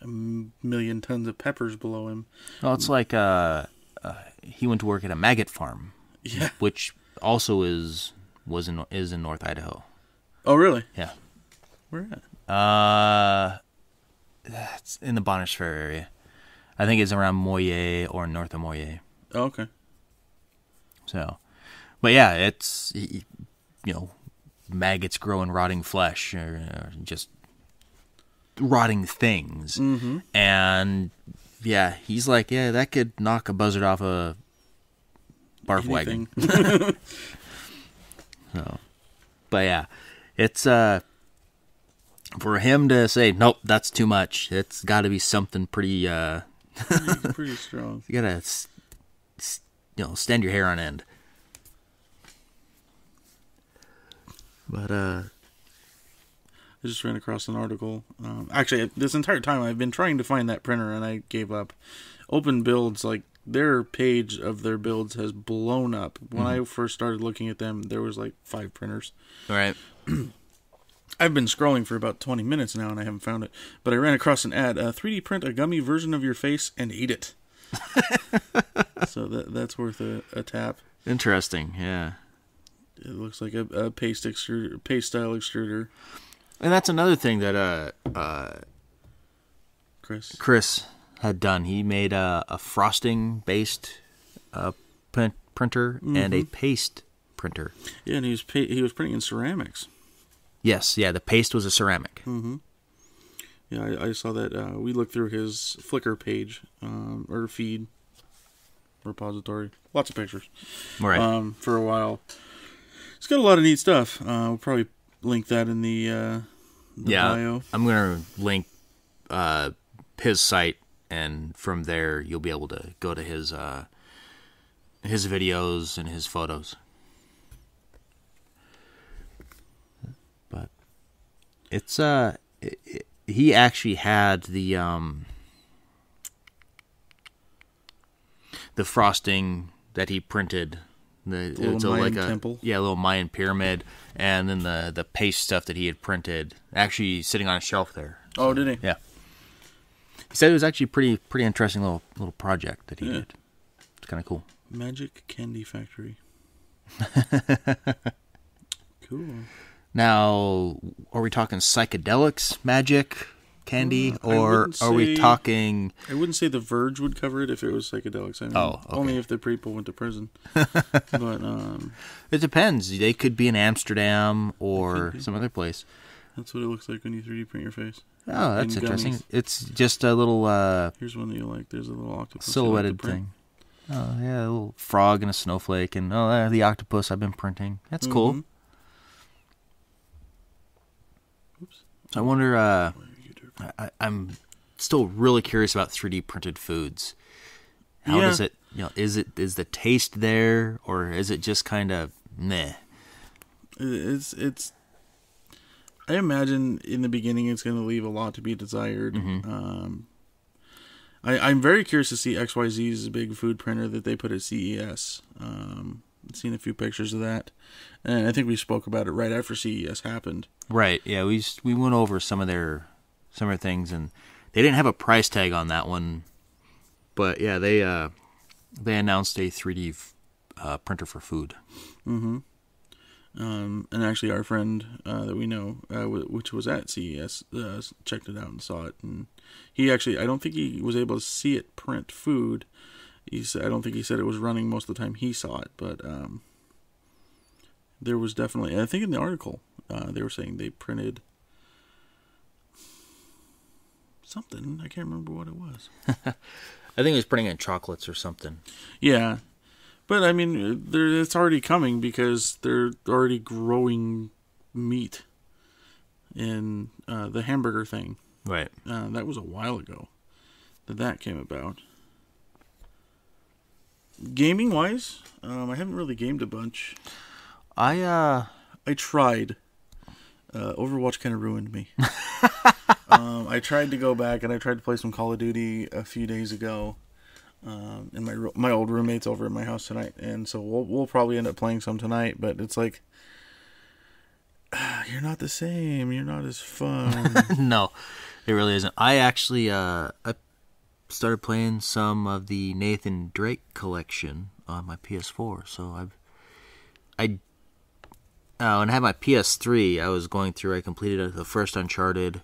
a million tons of peppers below him. Well, it's like uh, uh, he went to work at a maggot farm, Yeah. which also is was in is in North Idaho. Oh, really? Yeah. Where at? Uh, it's in the Bonners Ferry area. I think it's around Moyie or north of Moyie. Oh, okay. So, but yeah, it's you know maggots growing rotting flesh or, or just rotting things, Mm-hmm. and yeah, he's like, yeah, that could knock a buzzard off a barf wagon. So, but yeah, it's uh for him to say nope, that's too much. It's got to be something pretty. uh pretty, pretty strong. You gotta, you know, stand your hair on end. But uh, I just ran across an article. Um, actually, this entire time I've been trying to find that printer and I gave up. Open Builds, like their page of their builds has blown up. When I first started looking at them, there was like five printers. all right, I've been scrolling for about 20 minutes now and I haven't found it. But I ran across an ad uh, 3D print a gummy version of your face and eat it. so that that's worth a, a tap. interesting, yeah. It looks like a, a paste extruder, paste style extruder. And that's another thing that uh, uh, Chris. Chris had done. He made a, a frosting based uh, print, printer and a paste printer. Yeah, and he was pa- he was printing in ceramics. Yes, yeah, the paste was a ceramic. Yeah, I, I saw that. Uh, we looked through his Flickr page um, or feed repository. Lots of pictures Right. um, for a while. It's got a lot of neat stuff. Uh, we'll probably link that in the, uh, the yeah, bio. I'm gonna link uh, his site, and from there you'll be able to go to his uh, his videos and his photos. It's uh, it, it- he actually had the um the frosting that he printed. The, little it's a, Mayan like a temple? yeah, a little Mayan pyramid, and then the the paste stuff that he had printed, actually sitting on a shelf there. Oh, did he? Yeah, he said it was actually pretty pretty interesting little little project that he Yeah. did. It's kind of cool. Magic Candy Factory. cool. Now, are we talking psychedelics, magic, candy, Mm, or wouldn't are we talking? I wouldn't say The Verge would cover it if it was psychedelics. I mean, Oh, okay. only if the people went to prison. but um, It depends. They could be in Amsterdam or some other place. that's what it looks like when you 3D print your face. Oh, that's And interesting. gummies. It's just a little uh, Here's one that you like. There's a little octopus. silhouetted thing. Oh yeah, a little frog and a snowflake, and oh, uh, the octopus I've been printing. That's cool. I wonder. Uh, Why are you derping? I, I'm still really curious about 3D printed foods. How Yeah. does it? You know, is it is the taste there, or is it just kind of meh? It's it's. I imagine in the beginning it's going to leave a lot to be desired. Mm-hmm. Um, I, I'm very curious to see XYZ's big food printer that they put at CES. Um, seen a few pictures of that, and I think we spoke about it right after CES happened. Right. Yeah. We we went over some of their some of their things, and they didn't have a price tag on that one, but yeah, they uh they announced a 3D f- uh, printer for food. Mm-hmm. Um, and actually, our friend uh, that we know, uh, w- which was at CES, uh, checked it out and saw it. And he actually, I don't think he was able to see it print food. He said, I don't think he said it was running most of the time he saw it, but um, there was definitely. I think in the article, uh, they were saying they printed something. I can't remember what it was. I think it was printing in chocolates or something. Yeah, but I mean, it's already coming because they're already growing meat in uh, the hamburger thing. Right. Uh, that was a while ago that that came about. Gaming wise, um, I haven't really gamed a bunch. I uh I tried. Uh, Overwatch kind of ruined me. um, I tried to go back and I tried to play some Call of Duty a few days ago. Um, and my my old roommate's over at my house tonight, and so we'll we'll probably end up playing some tonight. But it's like, ah, you're not the same. You're not as fun. no, it really isn't. I actually uh I started playing some of the Nathan Drake collection on my PS4. So I've I uh, when I had my PS3, I was going through. I completed the first Uncharted,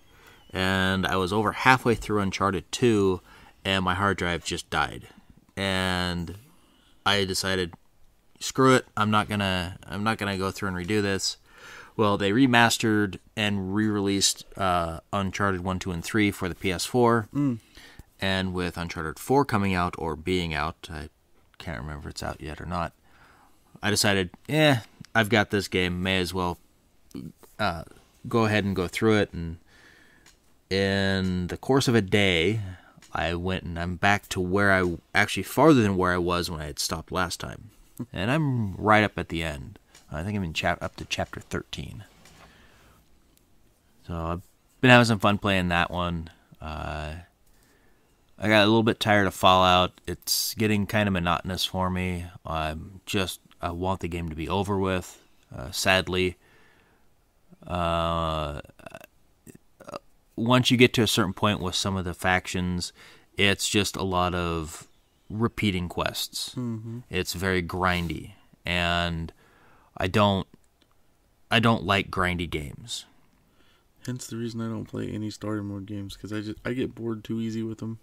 and I was over halfway through Uncharted 2, and my hard drive just died, and I decided, screw it, I'm not gonna I'm not gonna go through and redo this. Well, they remastered and re-released uh, Uncharted One, Two, and Three for the PS4, and with Uncharted Four coming out or being out, I can't remember if it's out yet or not. I decided, eh, I've got this game. May as well uh, go ahead and go through it. And in the course of a day, I went and I'm back to where I actually farther than where I was when I had stopped last time, and I'm right up at the end. I think I'm in chap up to chapter 13. So I've been having some fun playing that one. Uh, I got a little bit tired of Fallout. It's getting kind of monotonous for me. I'm just I want the game to be over with. Uh, sadly, uh, once you get to a certain point with some of the factions, it's just a lot of repeating quests. Mm-hmm. It's very grindy, and I don't I don't like grindy games. Hence the reason I don't play any story mode games because I just I get bored too easy with them.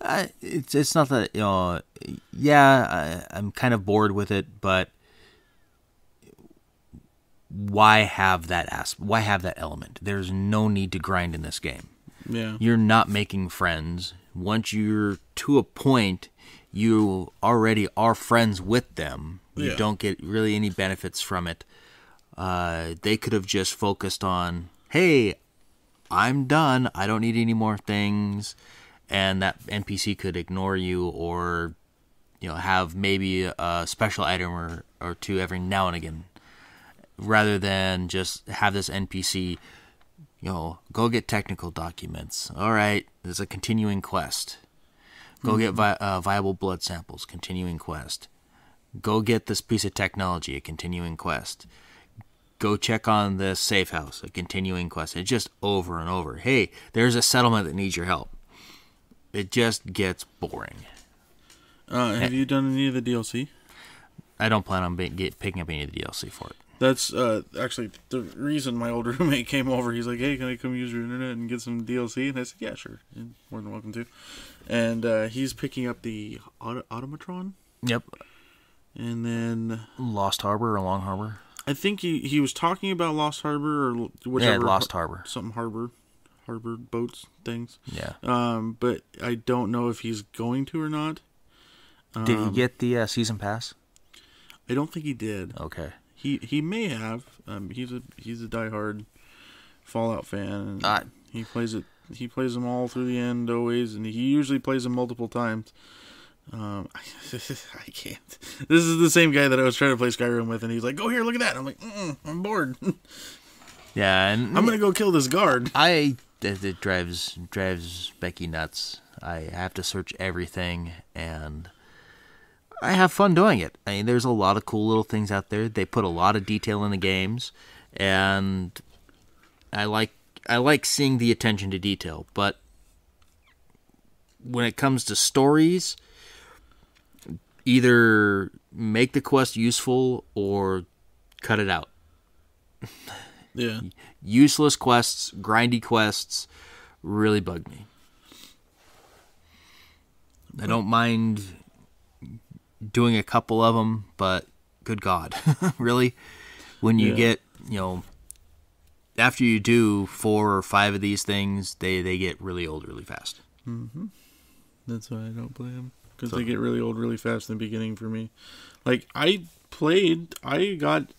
I, it's it's not that you know, yeah, I, I'm kind of bored with it, but why have that as why have that element? There's no need to grind in this game. Yeah. You're not making friends. Once you're to a point, you already are friends with them. You Yeah. don't get really any benefits from it. Uh, they could have just focused on, hey, I'm done. I don't need any more things, and that NPC could ignore you or, you know, have maybe a special item or, or two every now and again, rather than just have this NPC, you know, go get technical documents. All right, there's a continuing quest. Go get vi- uh, viable blood samples. Continuing quest. Go get this piece of technology. A continuing quest go check on this safe house, a continuing quest. It's just over and over. Hey, there's a settlement that needs your help. It just gets boring. Uh, have you done any of the DLC? I don't plan on being, get, picking up any of the DLC for it. That's uh, actually the reason my old roommate came over. He's like, "Hey, can I come use your internet and get some DLC?" And I said, "Yeah, sure. You're more than welcome to." And uh, he's picking up the Auto- Automatron, Yep. and then Lost Harbor or Long Harbor? I think he he was talking about Lost Harbor or whichever yeah, Lost Harbor. something harbor, harbor boats things. Yeah. Um, but I don't know if he's going to or not. Did Um, he get the uh, season pass? I don't think he did. Okay. He he may have. Um, he's a he's a diehard Fallout fan. And Uh, he plays it. He plays them all through the end always, and he usually plays them multiple times. Um, I can't. This is the same guy that I was trying to play Skyrim with, and he's like, "Go here, look at that." I'm like, "I'm bored. Yeah, and I'm gonna go kill this guard." I it, it drives drives Becky nuts. I have to search everything, and I have fun doing it. I mean, there's a lot of cool little things out there. They put a lot of detail in the games, and I like I like seeing the attention to detail. But when it comes to stories, either make the quest useful or cut it out Yeah, useless quests, grindy quests really bug me. I hmm. don't mind doing a couple of them, but good God, really? When you Yeah. get, you know, after you do four or five of these things, they, they get really old really fast. Mm-hmm. that's why I don't play them because So- they get really old really fast in the beginning for me. Like I played, I got.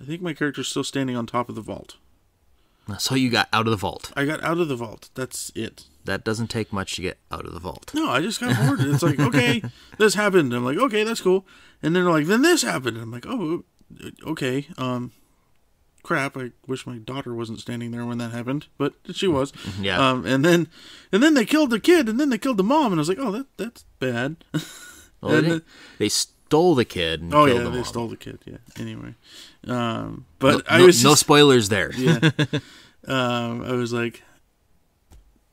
I think my character's still standing on top of the vault. So you got out of the vault. I got out of the vault. That's it. That doesn't take much to get out of the vault. No, I just got bored. It's like, okay, this happened. I'm like, okay, that's cool. And then they're like, then this happened. I'm like, oh, okay. Um, crap. I wish my daughter wasn't standing there when that happened, but she was. Yeah. Um, and then, and then they killed the kid, and then they killed the mom, and I was like, oh, that that's bad. Well, they, And didn't- they stole the kid and oh yeah, the they mom. stole the kid. Yeah. Anyway, um, but No, I no- was no just, spoilers there. yeah. um, I was like,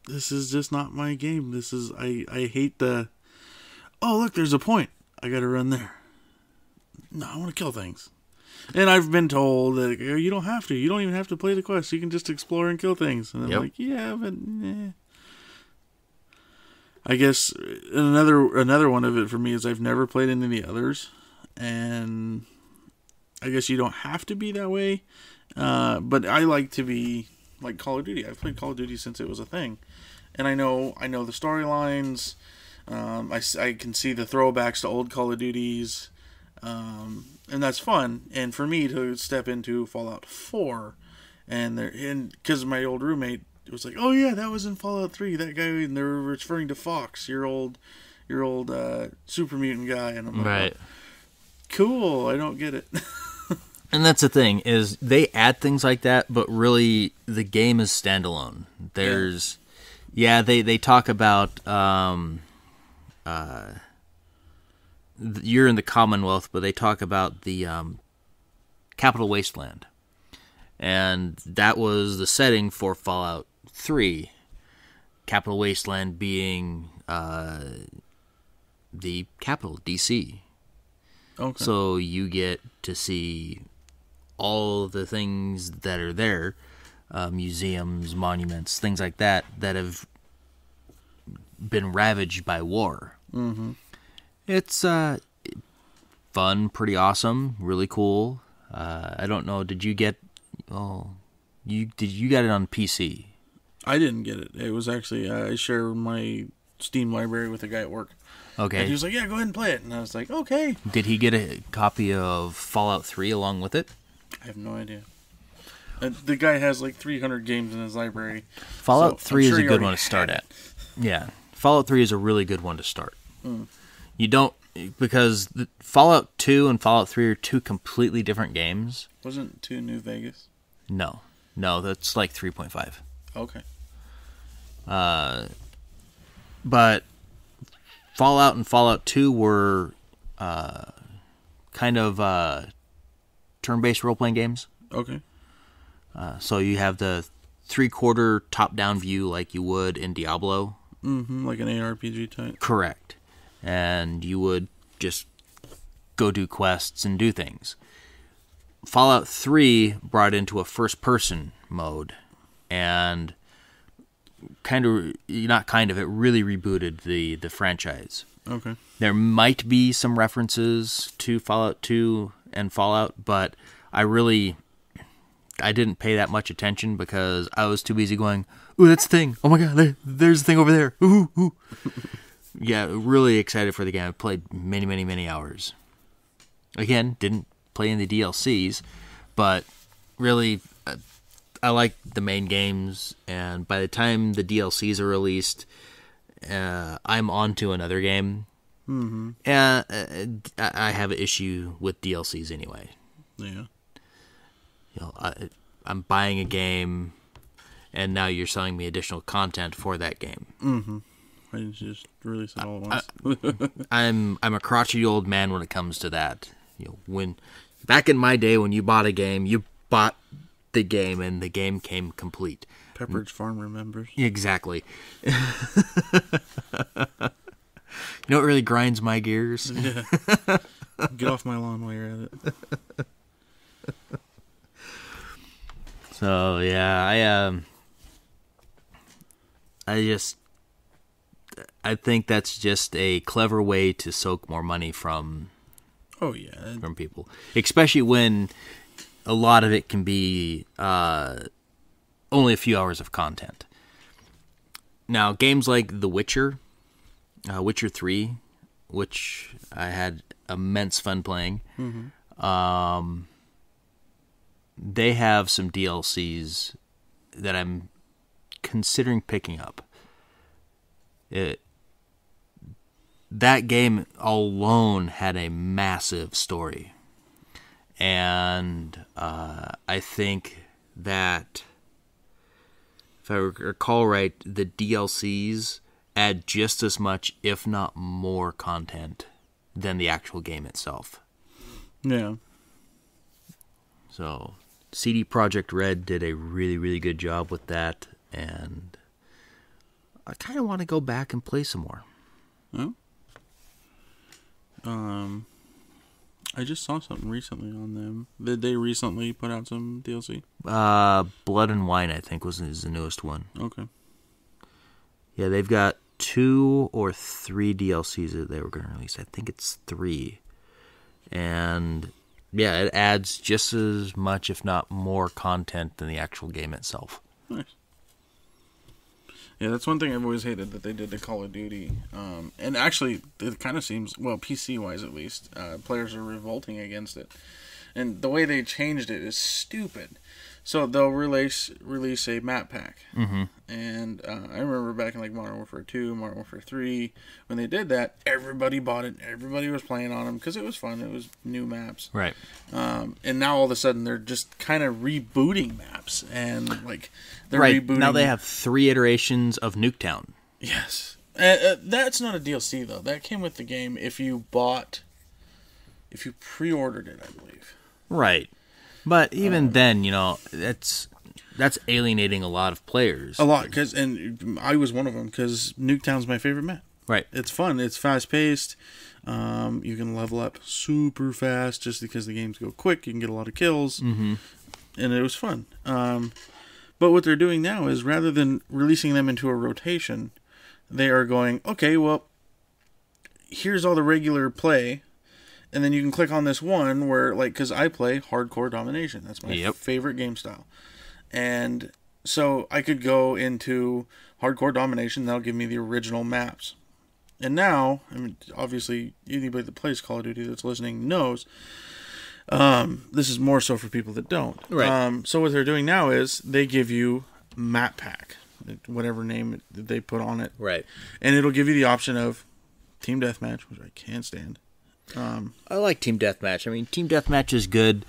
this is just not my game. This is I I hate the. Oh look, there's a point. I got to run there. No, I want to kill things. And I've been told that "Oh, you don't have to. You don't even have to play the quest. You can just explore and kill things. And I'm Yep. like, yeah, but nah. I guess another another one of it for me is I've never played any of the others, and I guess you don't have to be that way. Uh, but I like to be like Call of Duty. I've played Call of Duty since it was a thing, and I know I know the storylines. Um, I, I can see the throwbacks to old Call of Duties, um, and that's fun. And for me to step into Fallout Four, and there and because my old roommate was like, "Oh yeah, that was in Fallout Three. That guy," and they were referring to Fawkes, your old, your old uh, super mutant guy, and I'm like, Right. "Cool, I don't get it." And that's the thing is they add things like that, but really the game is standalone. There's, yeah, they they talk about um, uh, th- you're in the Commonwealth, but they talk about the um, Capital Wasteland, and that was the setting for Fallout Three. Capital Wasteland being uh, the capital, DC. okay. So you get to see all the things that are there, uh, museums, monuments, things like that, that have been ravaged by war. Mm-hmm. It's uh, fun, pretty awesome, really cool. Uh, I don't know. Did you get? Oh, you did. You got it on PC? I didn't get it. It was actually uh, I share my Steam library with a guy at work. And he was like, "Yeah, go ahead and play it." And I was like, "Okay." Did he get a copy of Fallout Three along with it? I have no idea. Uh, the guy has like 300 games in his library. Fallout So, 3 sure is a good one to start at. Yeah. Fallout 3 is a really good one to start. Hmm. You don't because the, Fallout 2 and Fallout 3 are two completely different games. Wasn't 2 New Vegas? No. No, that's like 3.5. Okay. But Fallout and Fallout 2 were uh, kind of uh, turn-based role-playing games. Okay. Uh, so you have the three-quarter top-down view like you would in Diablo. Mm-hmm. Like an ARPG type. Correct. And you would just go do quests and do things. Fallout 3 brought into a first person mode and kind of not kind of it really rebooted the the franchise. Okay. There might be some references to Fallout 2 and Fallout, but I really I didn't pay that much attention because I was too busy going, "Ooh, that's the thing! Oh my god, there, there's the thing over there!" Ooh, ooh. yeah, really excited for the game. I played many, many, many hours. Again, didn't play in the DLCs, but really, I like the main games. And by the time the DLCs are released, uh, I'm on to another game. Mm-hmm. Uh, uh, I have an issue with DLCs anyway. Yeah. You know, I, I'm buying a game, and now you're selling me additional content for that game. Why didn't you just release it all at once? I'm I'm a crotchety old man when it comes to that. You know, when back in my day when you bought a game, you bought the game and the game came complete. Pepperidge Farm remembers. Exactly. you know what really grinds my gears? Get off my lawn while you're at it. So yeah, I um, I just, I think that's just a clever way to soak more money from Oh yeah. from people, especially when a lot of it can be uh, only a few hours of content. Now, games like The Witcher, uh, Witcher Three, which I had immense fun playing, um, they have some DLCs that I'm considering picking up. It that game alone had a massive story. And uh, I think that, if I recall right, the DLCs add just as much, if not more, content than the actual game itself. Yeah. So, CD Projekt Red did a really, really good job with that. And I kind of want to go back and play some more. Yeah. Um, I just saw something recently on them. Did they recently put out some DLC? Uh, Blood and Wine, I think, was is the newest one. Okay. Yeah, they've got two or three DLCs that they were going to release. I think it's three. And yeah, it adds just as much, if not more, content than the actual game itself. Nice. Yeah, that's one thing I've always hated that they did to Call of Duty. Um, and actually, it kind of seems, well, PC wise at least, uh, players are revolting against it. And the way they changed it is stupid. So they'll release release a map pack, mm-hmm. and uh, I remember back in like Modern Warfare Two, Modern Warfare Three, when they did that, everybody bought it. Everybody was playing on them because it was fun. It was new maps. Right. Um, and now all of a sudden they're just kind of rebooting maps and like they're right. rebooting. Now they have three iterations of Nuketown. yes. Uh, uh, that's not a DLC though. That came with the game if you bought, if you pre-ordered it, I believe. Right. But even then, you know, that's that's alienating a lot of players. A lot, because and I was one of them because Nuketown's my favorite map. Right. It's fun. It's fast paced. Um, you can level up super fast just because the games go quick. You can get a lot of kills, mm-hmm. and it was fun. Um, but what they're doing now is rather than releasing them into a rotation, they are going, okay, well, here's all the regular play, and then you can click on this one where, like, because I play hardcore domination. That's my Yep. favorite game style, and so I could go into hardcore domination. That'll give me the original maps. And now, I mean, obviously, anybody that plays Call of Duty that's listening knows. Um, this is more so for people that don't. Right. Um, so what they're doing now is they give you map pack, whatever name that they put on it, Right. and it'll give you the option of team deathmatch, which I can't stand. I like Team Deathmatch. I mean, Team Deathmatch is good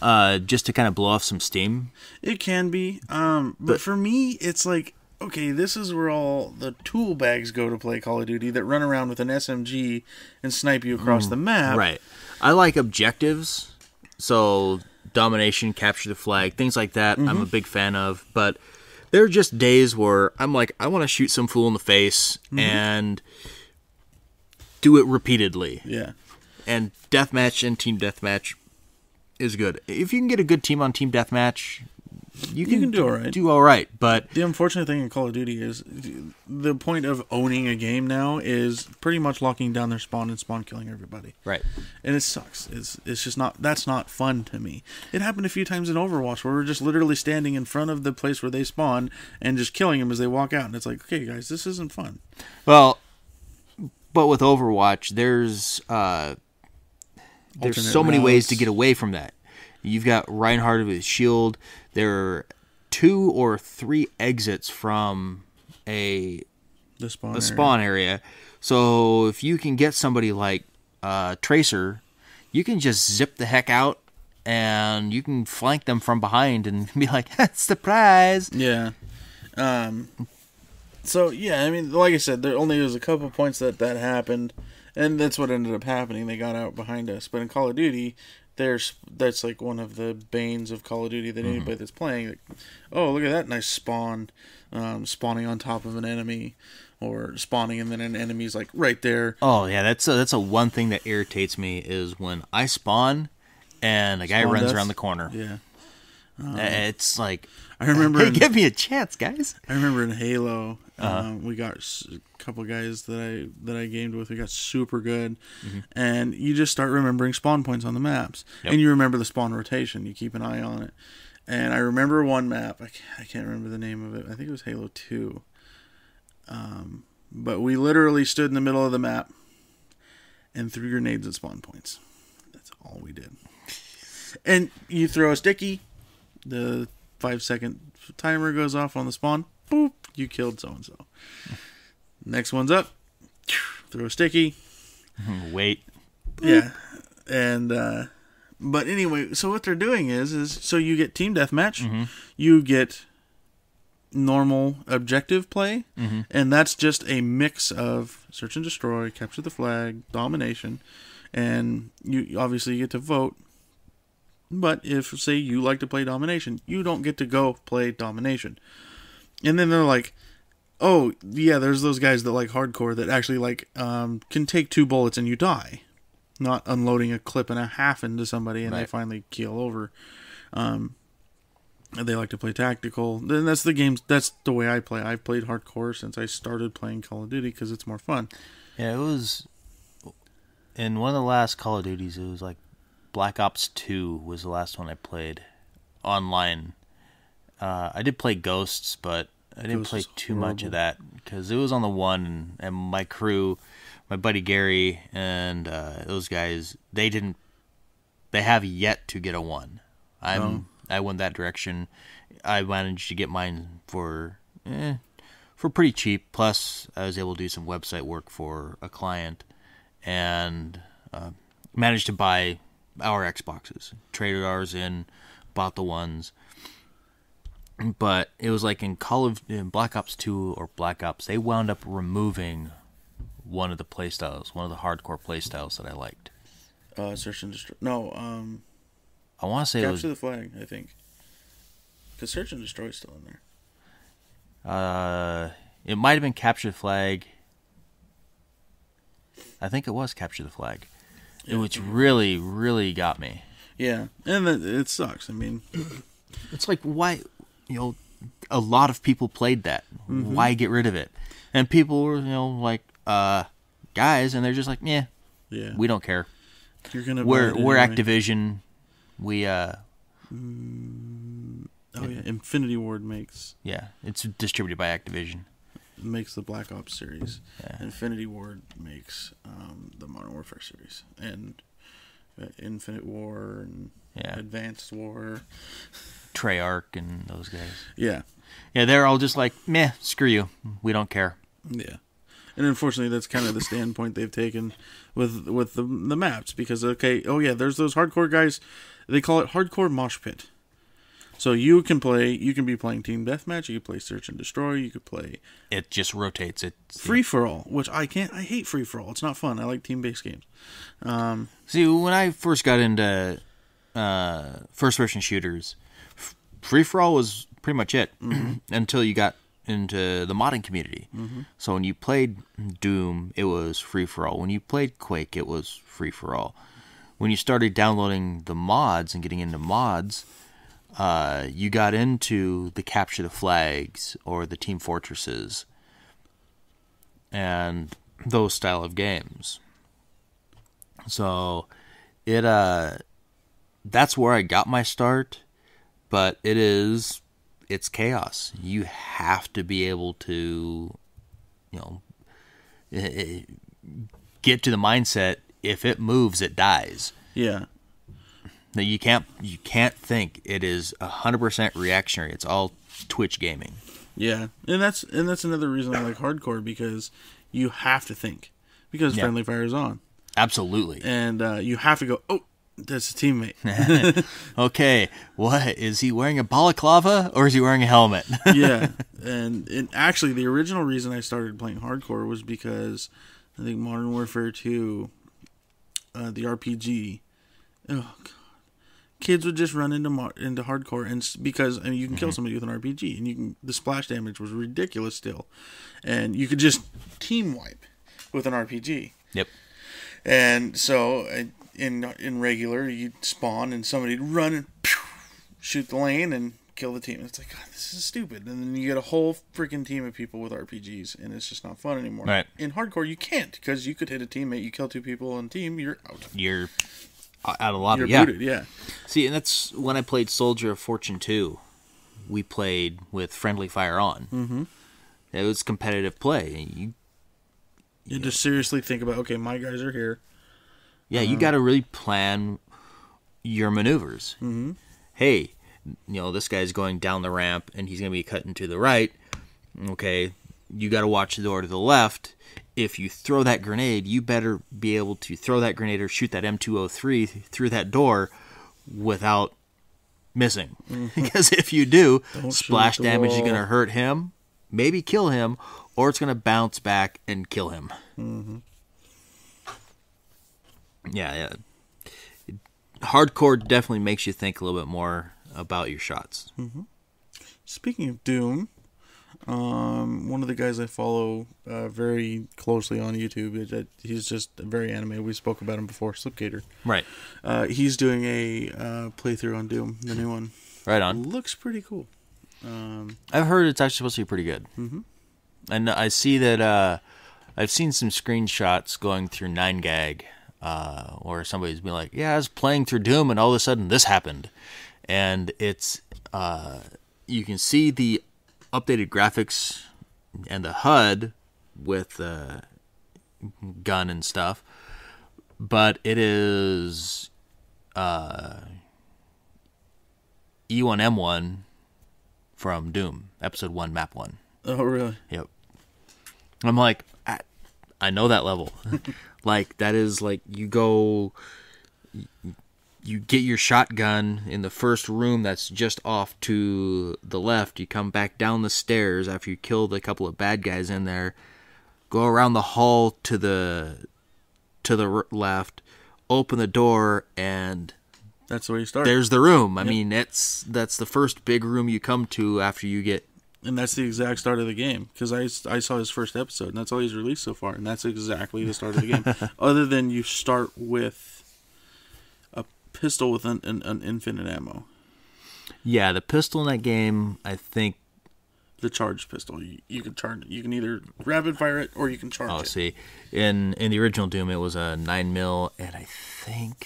uh, just to kind of blow off some steam. It can be, um, but, for me, it's like okay, this is where all the tool bags go to play Call of Duty that run around with an SMG and snipe you across the map. Right. I like objectives. So domination, capture the flag, things like that. I'm a big fan of. But there are just days where I'm like, I want to shoot some fool in the face and do it repeatedly. Yeah. And deathmatch and team deathmatch is good. If you can get a good team on team deathmatch, you can, can do all right. Do all right, but The unfortunate thing in Call of Duty is the point of owning a game now is pretty much locking down their spawn and spawn killing everybody. right. And it sucks. It's it's just not that's not fun to me. It happened a few times in Overwatch where we're just literally standing in front of the place where they spawn and just killing them as they walk out and it's like, "Okay, guys, this isn't fun." Well, but with Overwatch, there's uh, there's so many ways to get away from that. You've got Reinhardt with his shield. There are two or three exits from a The spawn. a area. spawn area. So if you can get somebody like uh, Tracer, you can just zip the heck out and you can flank them from behind and be like, surprise. Yeah. Um. So yeah, I mean, like I said, there only was a couple points that that happened, and that's what ended up happening. They got out behind us. But in Call of Duty, there's that's like one of the banes of Call of Duty that anybody that's playing, like, oh look at that nice spawn, um, spawning on top of an enemy, or spawning and then an enemy's like right there. Oh yeah, that's a, that's a one thing that irritates me is when I spawn and a guy Spawn runs death? around the corner. Yeah. It's like I remember. hey, in- give me a chance, guys. I remember in Halo, Uh-huh. um, we got s- a couple guys that I that I gamed with. We got super good, Mm-hmm. and you just start remembering spawn points on the maps, Yep. and you remember the spawn rotation. You keep an eye on it. And I remember one map. I can't, I can't remember the name of it. I think it was Halo Two. Um, but we literally stood in the middle of the map and threw grenades at spawn points. That's all we did. And you throw a sticky, the five second timer goes off on the spawn. Boop, you killed so and so. Next one's up. Throw a sticky. Wait. Yeah. And uh but anyway, so what they're doing is is so you get team deathmatch, you get normal objective play, and that's just a mix of search and destroy, capture the flag, domination, and you obviously you get to vote. But if say you like to play domination, you don't get to go play domination. And then they're like, "Oh, yeah, there's those guys that like hardcore that actually like um can take two bullets and you die." Not unloading a clip and a half into somebody and they finally keel over. Um they like to play tactical. Then that's the games. That's the way I play. I've played hardcore since I started playing Call of Duty because it's more fun. Yeah, it was in one of the last Call of Duties. It was like Black Ops Two was the last one I played online. Uh, I did play Ghosts, but I didn't Ghosts play too much of that because it was on the one, and, and my crew, my buddy Gary, and uh, those guys, they didn't. They have yet to get a one. I'm. Oh. I went that direction. I managed to get mine for. Eh, for pretty cheap. Plus, I was able to do some website work for a client, and uh, managed to buy our Xboxes. Traded ours in, bought the ones. But it was like in Call of in Black Ops Two or Black Ops, they wound up removing one of the playstyles, one of the hardcore playstyles that I liked. Uh, search and destroy. No, um, I want to say it was capture the flag. I think because search and destroy is still in there. Uh, it might have been capture the flag. I think it was capture the flag, Yeah. which really, really got me. Yeah, and it, it sucks. I mean, It's like why, you know, a lot of people played that. Mm-hmm. Why get rid of it? And people were, you know, like, uh, guys, and they're just like, yeah, yeah, we don't care. you're gonna. We're we're anyway. Activision. We uh, Oh yeah, Infinity Ward makes yeah, it's distributed by Activision. Makes the Black Ops series. Yeah. Infinity Ward makes um, the Modern Warfare series and uh, Infinite War and Yeah. Advanced War. Treyarch and those guys. Yeah, Yeah, they're all just like, meh, screw you. We don't care. yeah. And unfortunately, that's kind of the standpoint they've taken with with the the maps because okay, oh yeah, there's those hardcore guys. They call it hardcore mosh pit. So you can play, you can be playing team deathmatch. You can play search and destroy. You could play It just rotates. It's free for all, which I can't. I hate free for all. It's not fun. I like team based games. Um, See, when I first got into uh, first person shooters, free for all was pretty much it until you got into the modding community. So when you played Doom, it was free for all. When you played Quake, it was free for all. when you started downloading the mods and getting into mods, uh, you got into the capture the flags or the team fortresses and those style of games. So it uh that's where I got my start, but it is it's chaos. You have to be able to you know eh, eh, get to the mindset if it moves it dies. Yeah. Now you can't you can't think it is hundred percent reactionary. It's all Twitch gaming. Yeah, and that's and that's another reason I like hardcore because you have to think because Yeah. friendly fire is on, Absolutely. and uh, you have to go. Oh, that's a teammate. Okay, what is he wearing a balaclava or is he wearing a helmet? yeah, and and actually the original reason I started playing hardcore was because I think Modern Warfare Two, uh, the RPG. Oh god, kids would just run into mar- into hardcore, and because I mean you can kill mm-hmm. somebody with an RPG, and you can the splash damage was ridiculous still, and you could just team wipe with an RPG. yep. And so in in regular, you'd spawn and somebody'd run and pew, shoot the lane and kill the team. It's like God, this is stupid. And then you get a whole freaking team of people with RPGs, and it's just not fun anymore. Right. In hardcore, you can't because you could hit a teammate, you kill two people on team, you're out. You're out of lobby. You're yeah. booted. Yeah. See, and that's when I played Soldier of Fortune 2. We played with friendly fire on. Mm-hmm. It was competitive play. You, You just seriously think about okay, my guys are here. yeah, you got to really plan your maneuvers. Mm-hmm. Hey, you know, this guy's going down the ramp and he's going to be cutting to the right. Okay, you got to watch the door to the left. If you throw that grenade, you better be able to throw that grenade or shoot that M203 through that door without missing. Mm-hmm. because if you do, Don't splash damage is going to hurt him, maybe kill him, or it's going to bounce back and kill him. Mm-hmm. Yeah, yeah. Hardcore definitely makes you think a little bit more about your shots. Mm-hmm. Speaking of Doom, um, one of the guys I follow uh, very closely on YouTube, is that he's just very animated. We spoke about him before, Slipgator. Right. Uh, he's doing a uh, playthrough on Doom, the new one. Right on. Looks pretty cool. Um, I've heard it's actually supposed to be pretty good. Mm-hmm. And I see that uh, I've seen some screenshots going through 9gag uh, where somebody's been like, yeah, I was playing through Doom and all of a sudden this happened. And it's, uh, you can see the updated graphics and the HUD with the gun and stuff, but it is uh, E1M1 from Doom, episode 1, map 1. oh, really? Yep. I'm like, I, I know that level. like that is like you go, you get your shotgun in the first room that's just off to the left. You come back down the stairs after you killed a couple of bad guys in there. Go around the hall to the to the left, open the door, and That's where you start. there's the room. I mean, it's that's the first big room you come to after you get and that's the exact start of the game because I, I saw his first episode and that's all he's released so far and that's exactly the start of the game other than you start with pistol with an, an, an infinite ammo Yeah, the pistol in that game, I think. the charged pistol you, you can charge you can either rapid fire it or you can charge Oh, it see, in in the original Doom, it was a nine mil, and I think,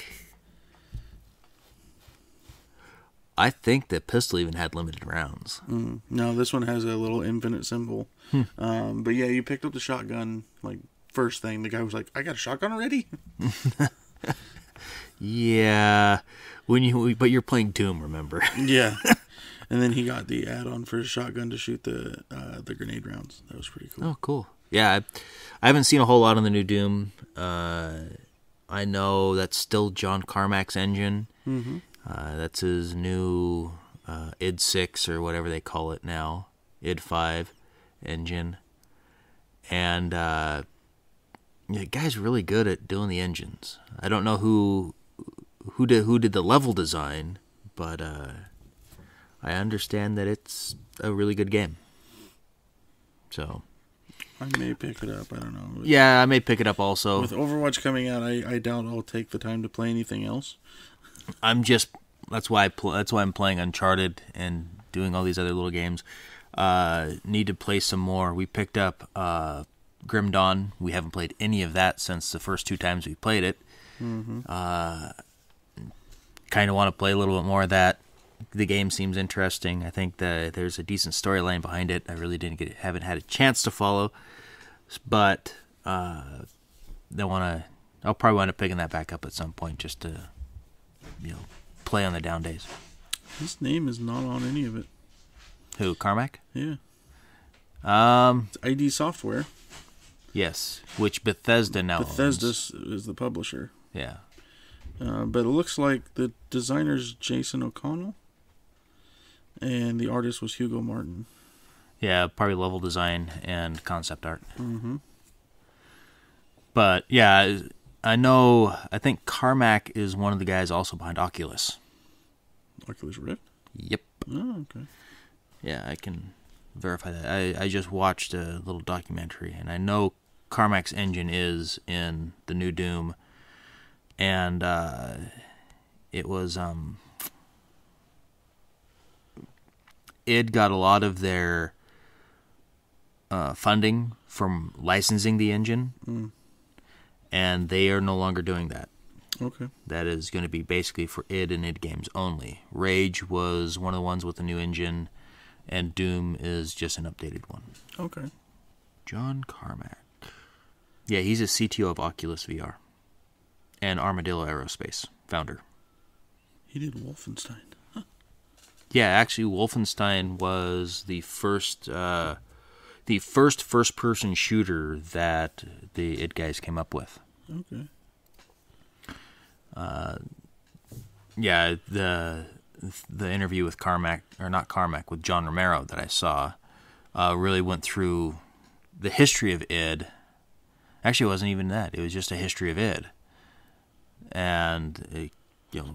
I think the pistol even had limited rounds. no this one has a little infinite symbol Hmm. um, but yeah you picked up the shotgun like first thing the guy was like i got a shotgun already Yeah, when you but you're playing Doom, remember? yeah and then he got the add-on for his shotgun to shoot the uh, the grenade rounds that was pretty cool Oh, cool. Yeah, I, I haven't seen a whole lot on the new Doom. Uh, I know that's still John Carmack's engine. Mm-hmm. Uh, that's his new uh, id six or whatever they call it now, id five engine, and uh, yeah, the guy's really good at doing the engines. I don't know who who did who did the level design, but uh, I understand that it's a really good game. So I may pick it up. I don't know. With, Yeah, I may pick it up also. With Overwatch coming out, I, I doubt I'll take the time to play anything else. I'm just that's why I pl- that's why I'm playing Uncharted and doing all these other little games. Uh, need to play some more. We picked up uh, Grim Dawn. We haven't played any of that since the first two times we played it. Uh, kind of want to play a little bit more of that. The game seems interesting. I think that there's a decent storyline behind it. I really didn't get haven't had a chance to follow, but uh, I want to. I'll probably wind up picking that back up at some point just to you know, play on the down days. His name is not on any of it. Who, Carmack? Yeah. Um, It's ID Software. yes, which Bethesda now Bethesda owns. is the publisher. Yeah. Uh, but it looks like the designer's Jason O'Connell. And the artist was Hugo Martin. Yeah, probably level design and concept art. Mm-hmm. But yeah, I know. I think Carmack is one of the guys also behind Oculus. Oculus Rift? Yep. Oh, okay. Yeah, I can verify that. I, I just watched a little documentary, and I know Carmack's engine is in the new Doom, and uh, it was um, id got a lot of their uh, funding from licensing the engine, Mm. and they are no longer doing that. Okay. That is going to be basically for id and id games only. Rage was one of the ones with the new engine, and Doom is just an updated one. Okay. John Carmack. Yeah, he's a CTO of Oculus VR and Armadillo Aerospace founder. He did Wolfenstein. Yeah, actually, Wolfenstein was the first, uh, the first first-person shooter that the id guys came up with. Okay. yeah, the the interview with Carmack or not Carmack with John Romero that I saw uh, really went through the history of id. Actually, it wasn't even that; it was just a history of id, and you know,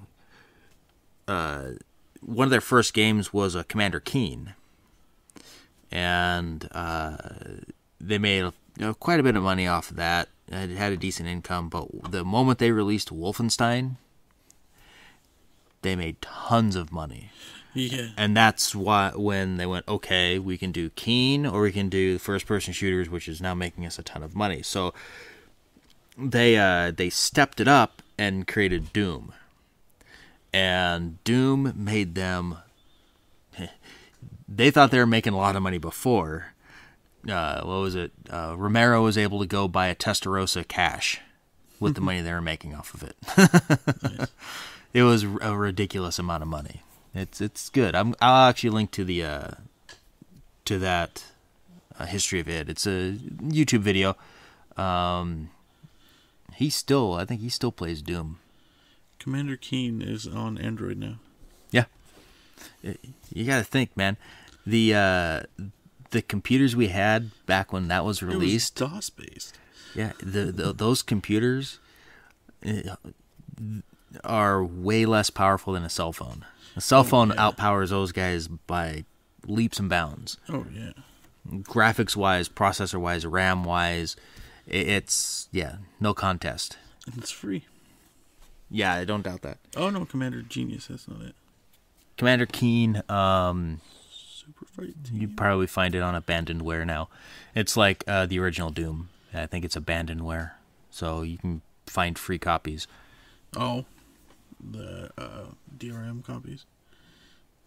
uh, one of their first games was a Commander Keen, and uh, they made you know, quite a bit of money off of that. It had a decent income, but the moment they released Wolfenstein, they made tons of money. Yeah. And that's why when they went, okay, we can do Keen or we can do first person shooters, which is now making us a ton of money. So they uh, they stepped it up and created Doom. And Doom made them they thought they were making a lot of money before. Uh, what was it? Uh, Romero was able to go buy a Testarossa cash with the money they were making off of it. It was a ridiculous amount of money. It's it's good. I'm I'll actually link to the uh, to that uh, history of it. It's a YouTube video. Um, he still I think he still plays Doom. Commander Keen is on Android now. Yeah. You got to think, man. The uh, the computers we had back when that was released. It was DOS based. Yeah, the, the those computers uh, are way less powerful than a cell phone. A cell phone yeah. outpowers those guys by leaps and bounds. Oh yeah. Graphics wise, processor wise, RAM wise, it's yeah, no contest. And it's free. Yeah, I don't doubt that. Oh no, Commander Genius, that's not it. Commander Keen, um, Super Fight you probably find it on Abandonedware now. It's like uh, the original Doom. I think it's Abandonedware, so you can find free copies. Oh. The uh, DRM copies.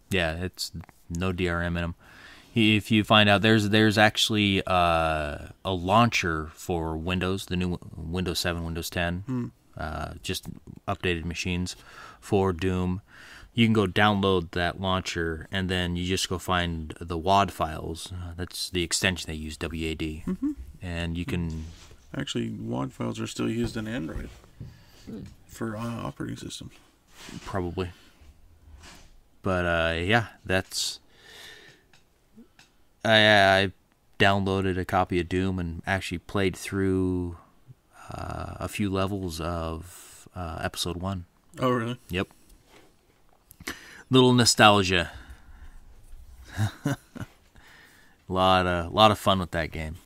Yeah, it's no DRM in them. If you find out there's there's actually uh, a launcher for Windows, the new Windows 7, Windows 10, uh, just updated machines for Doom. You can go download that launcher and then you just go find the WAD files. Uh, that's the extension they use, WAD, and you can Actually, WAD files are still used in Android for uh, operating systems. probably. But uh, yeah, that's. I, I downloaded a copy of Doom and actually played through uh, a few levels of uh, episode one. Oh really? Yep. Little nostalgia. lot of lot of fun with that game.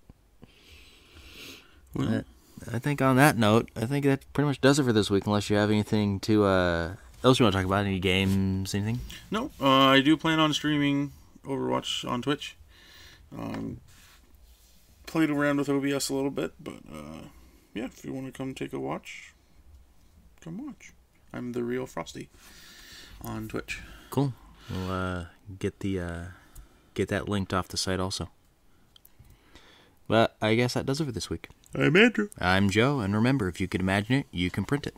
Well, I think on that note, I think that pretty much does it for this week. Unless you have anything to uh, else you want to talk about, any games, anything? no, uh, I do plan on streaming Overwatch on Twitch. Um, played around with OBS a little bit, but uh, yeah, if you want to come take a watch, come watch. I'm the real Frosty on Twitch. Cool. We'll uh, get the uh, get that linked off the site also. But I guess that does it for this week. I'm Andrew. I'm Joe, and remember, if you can imagine it, you can print it.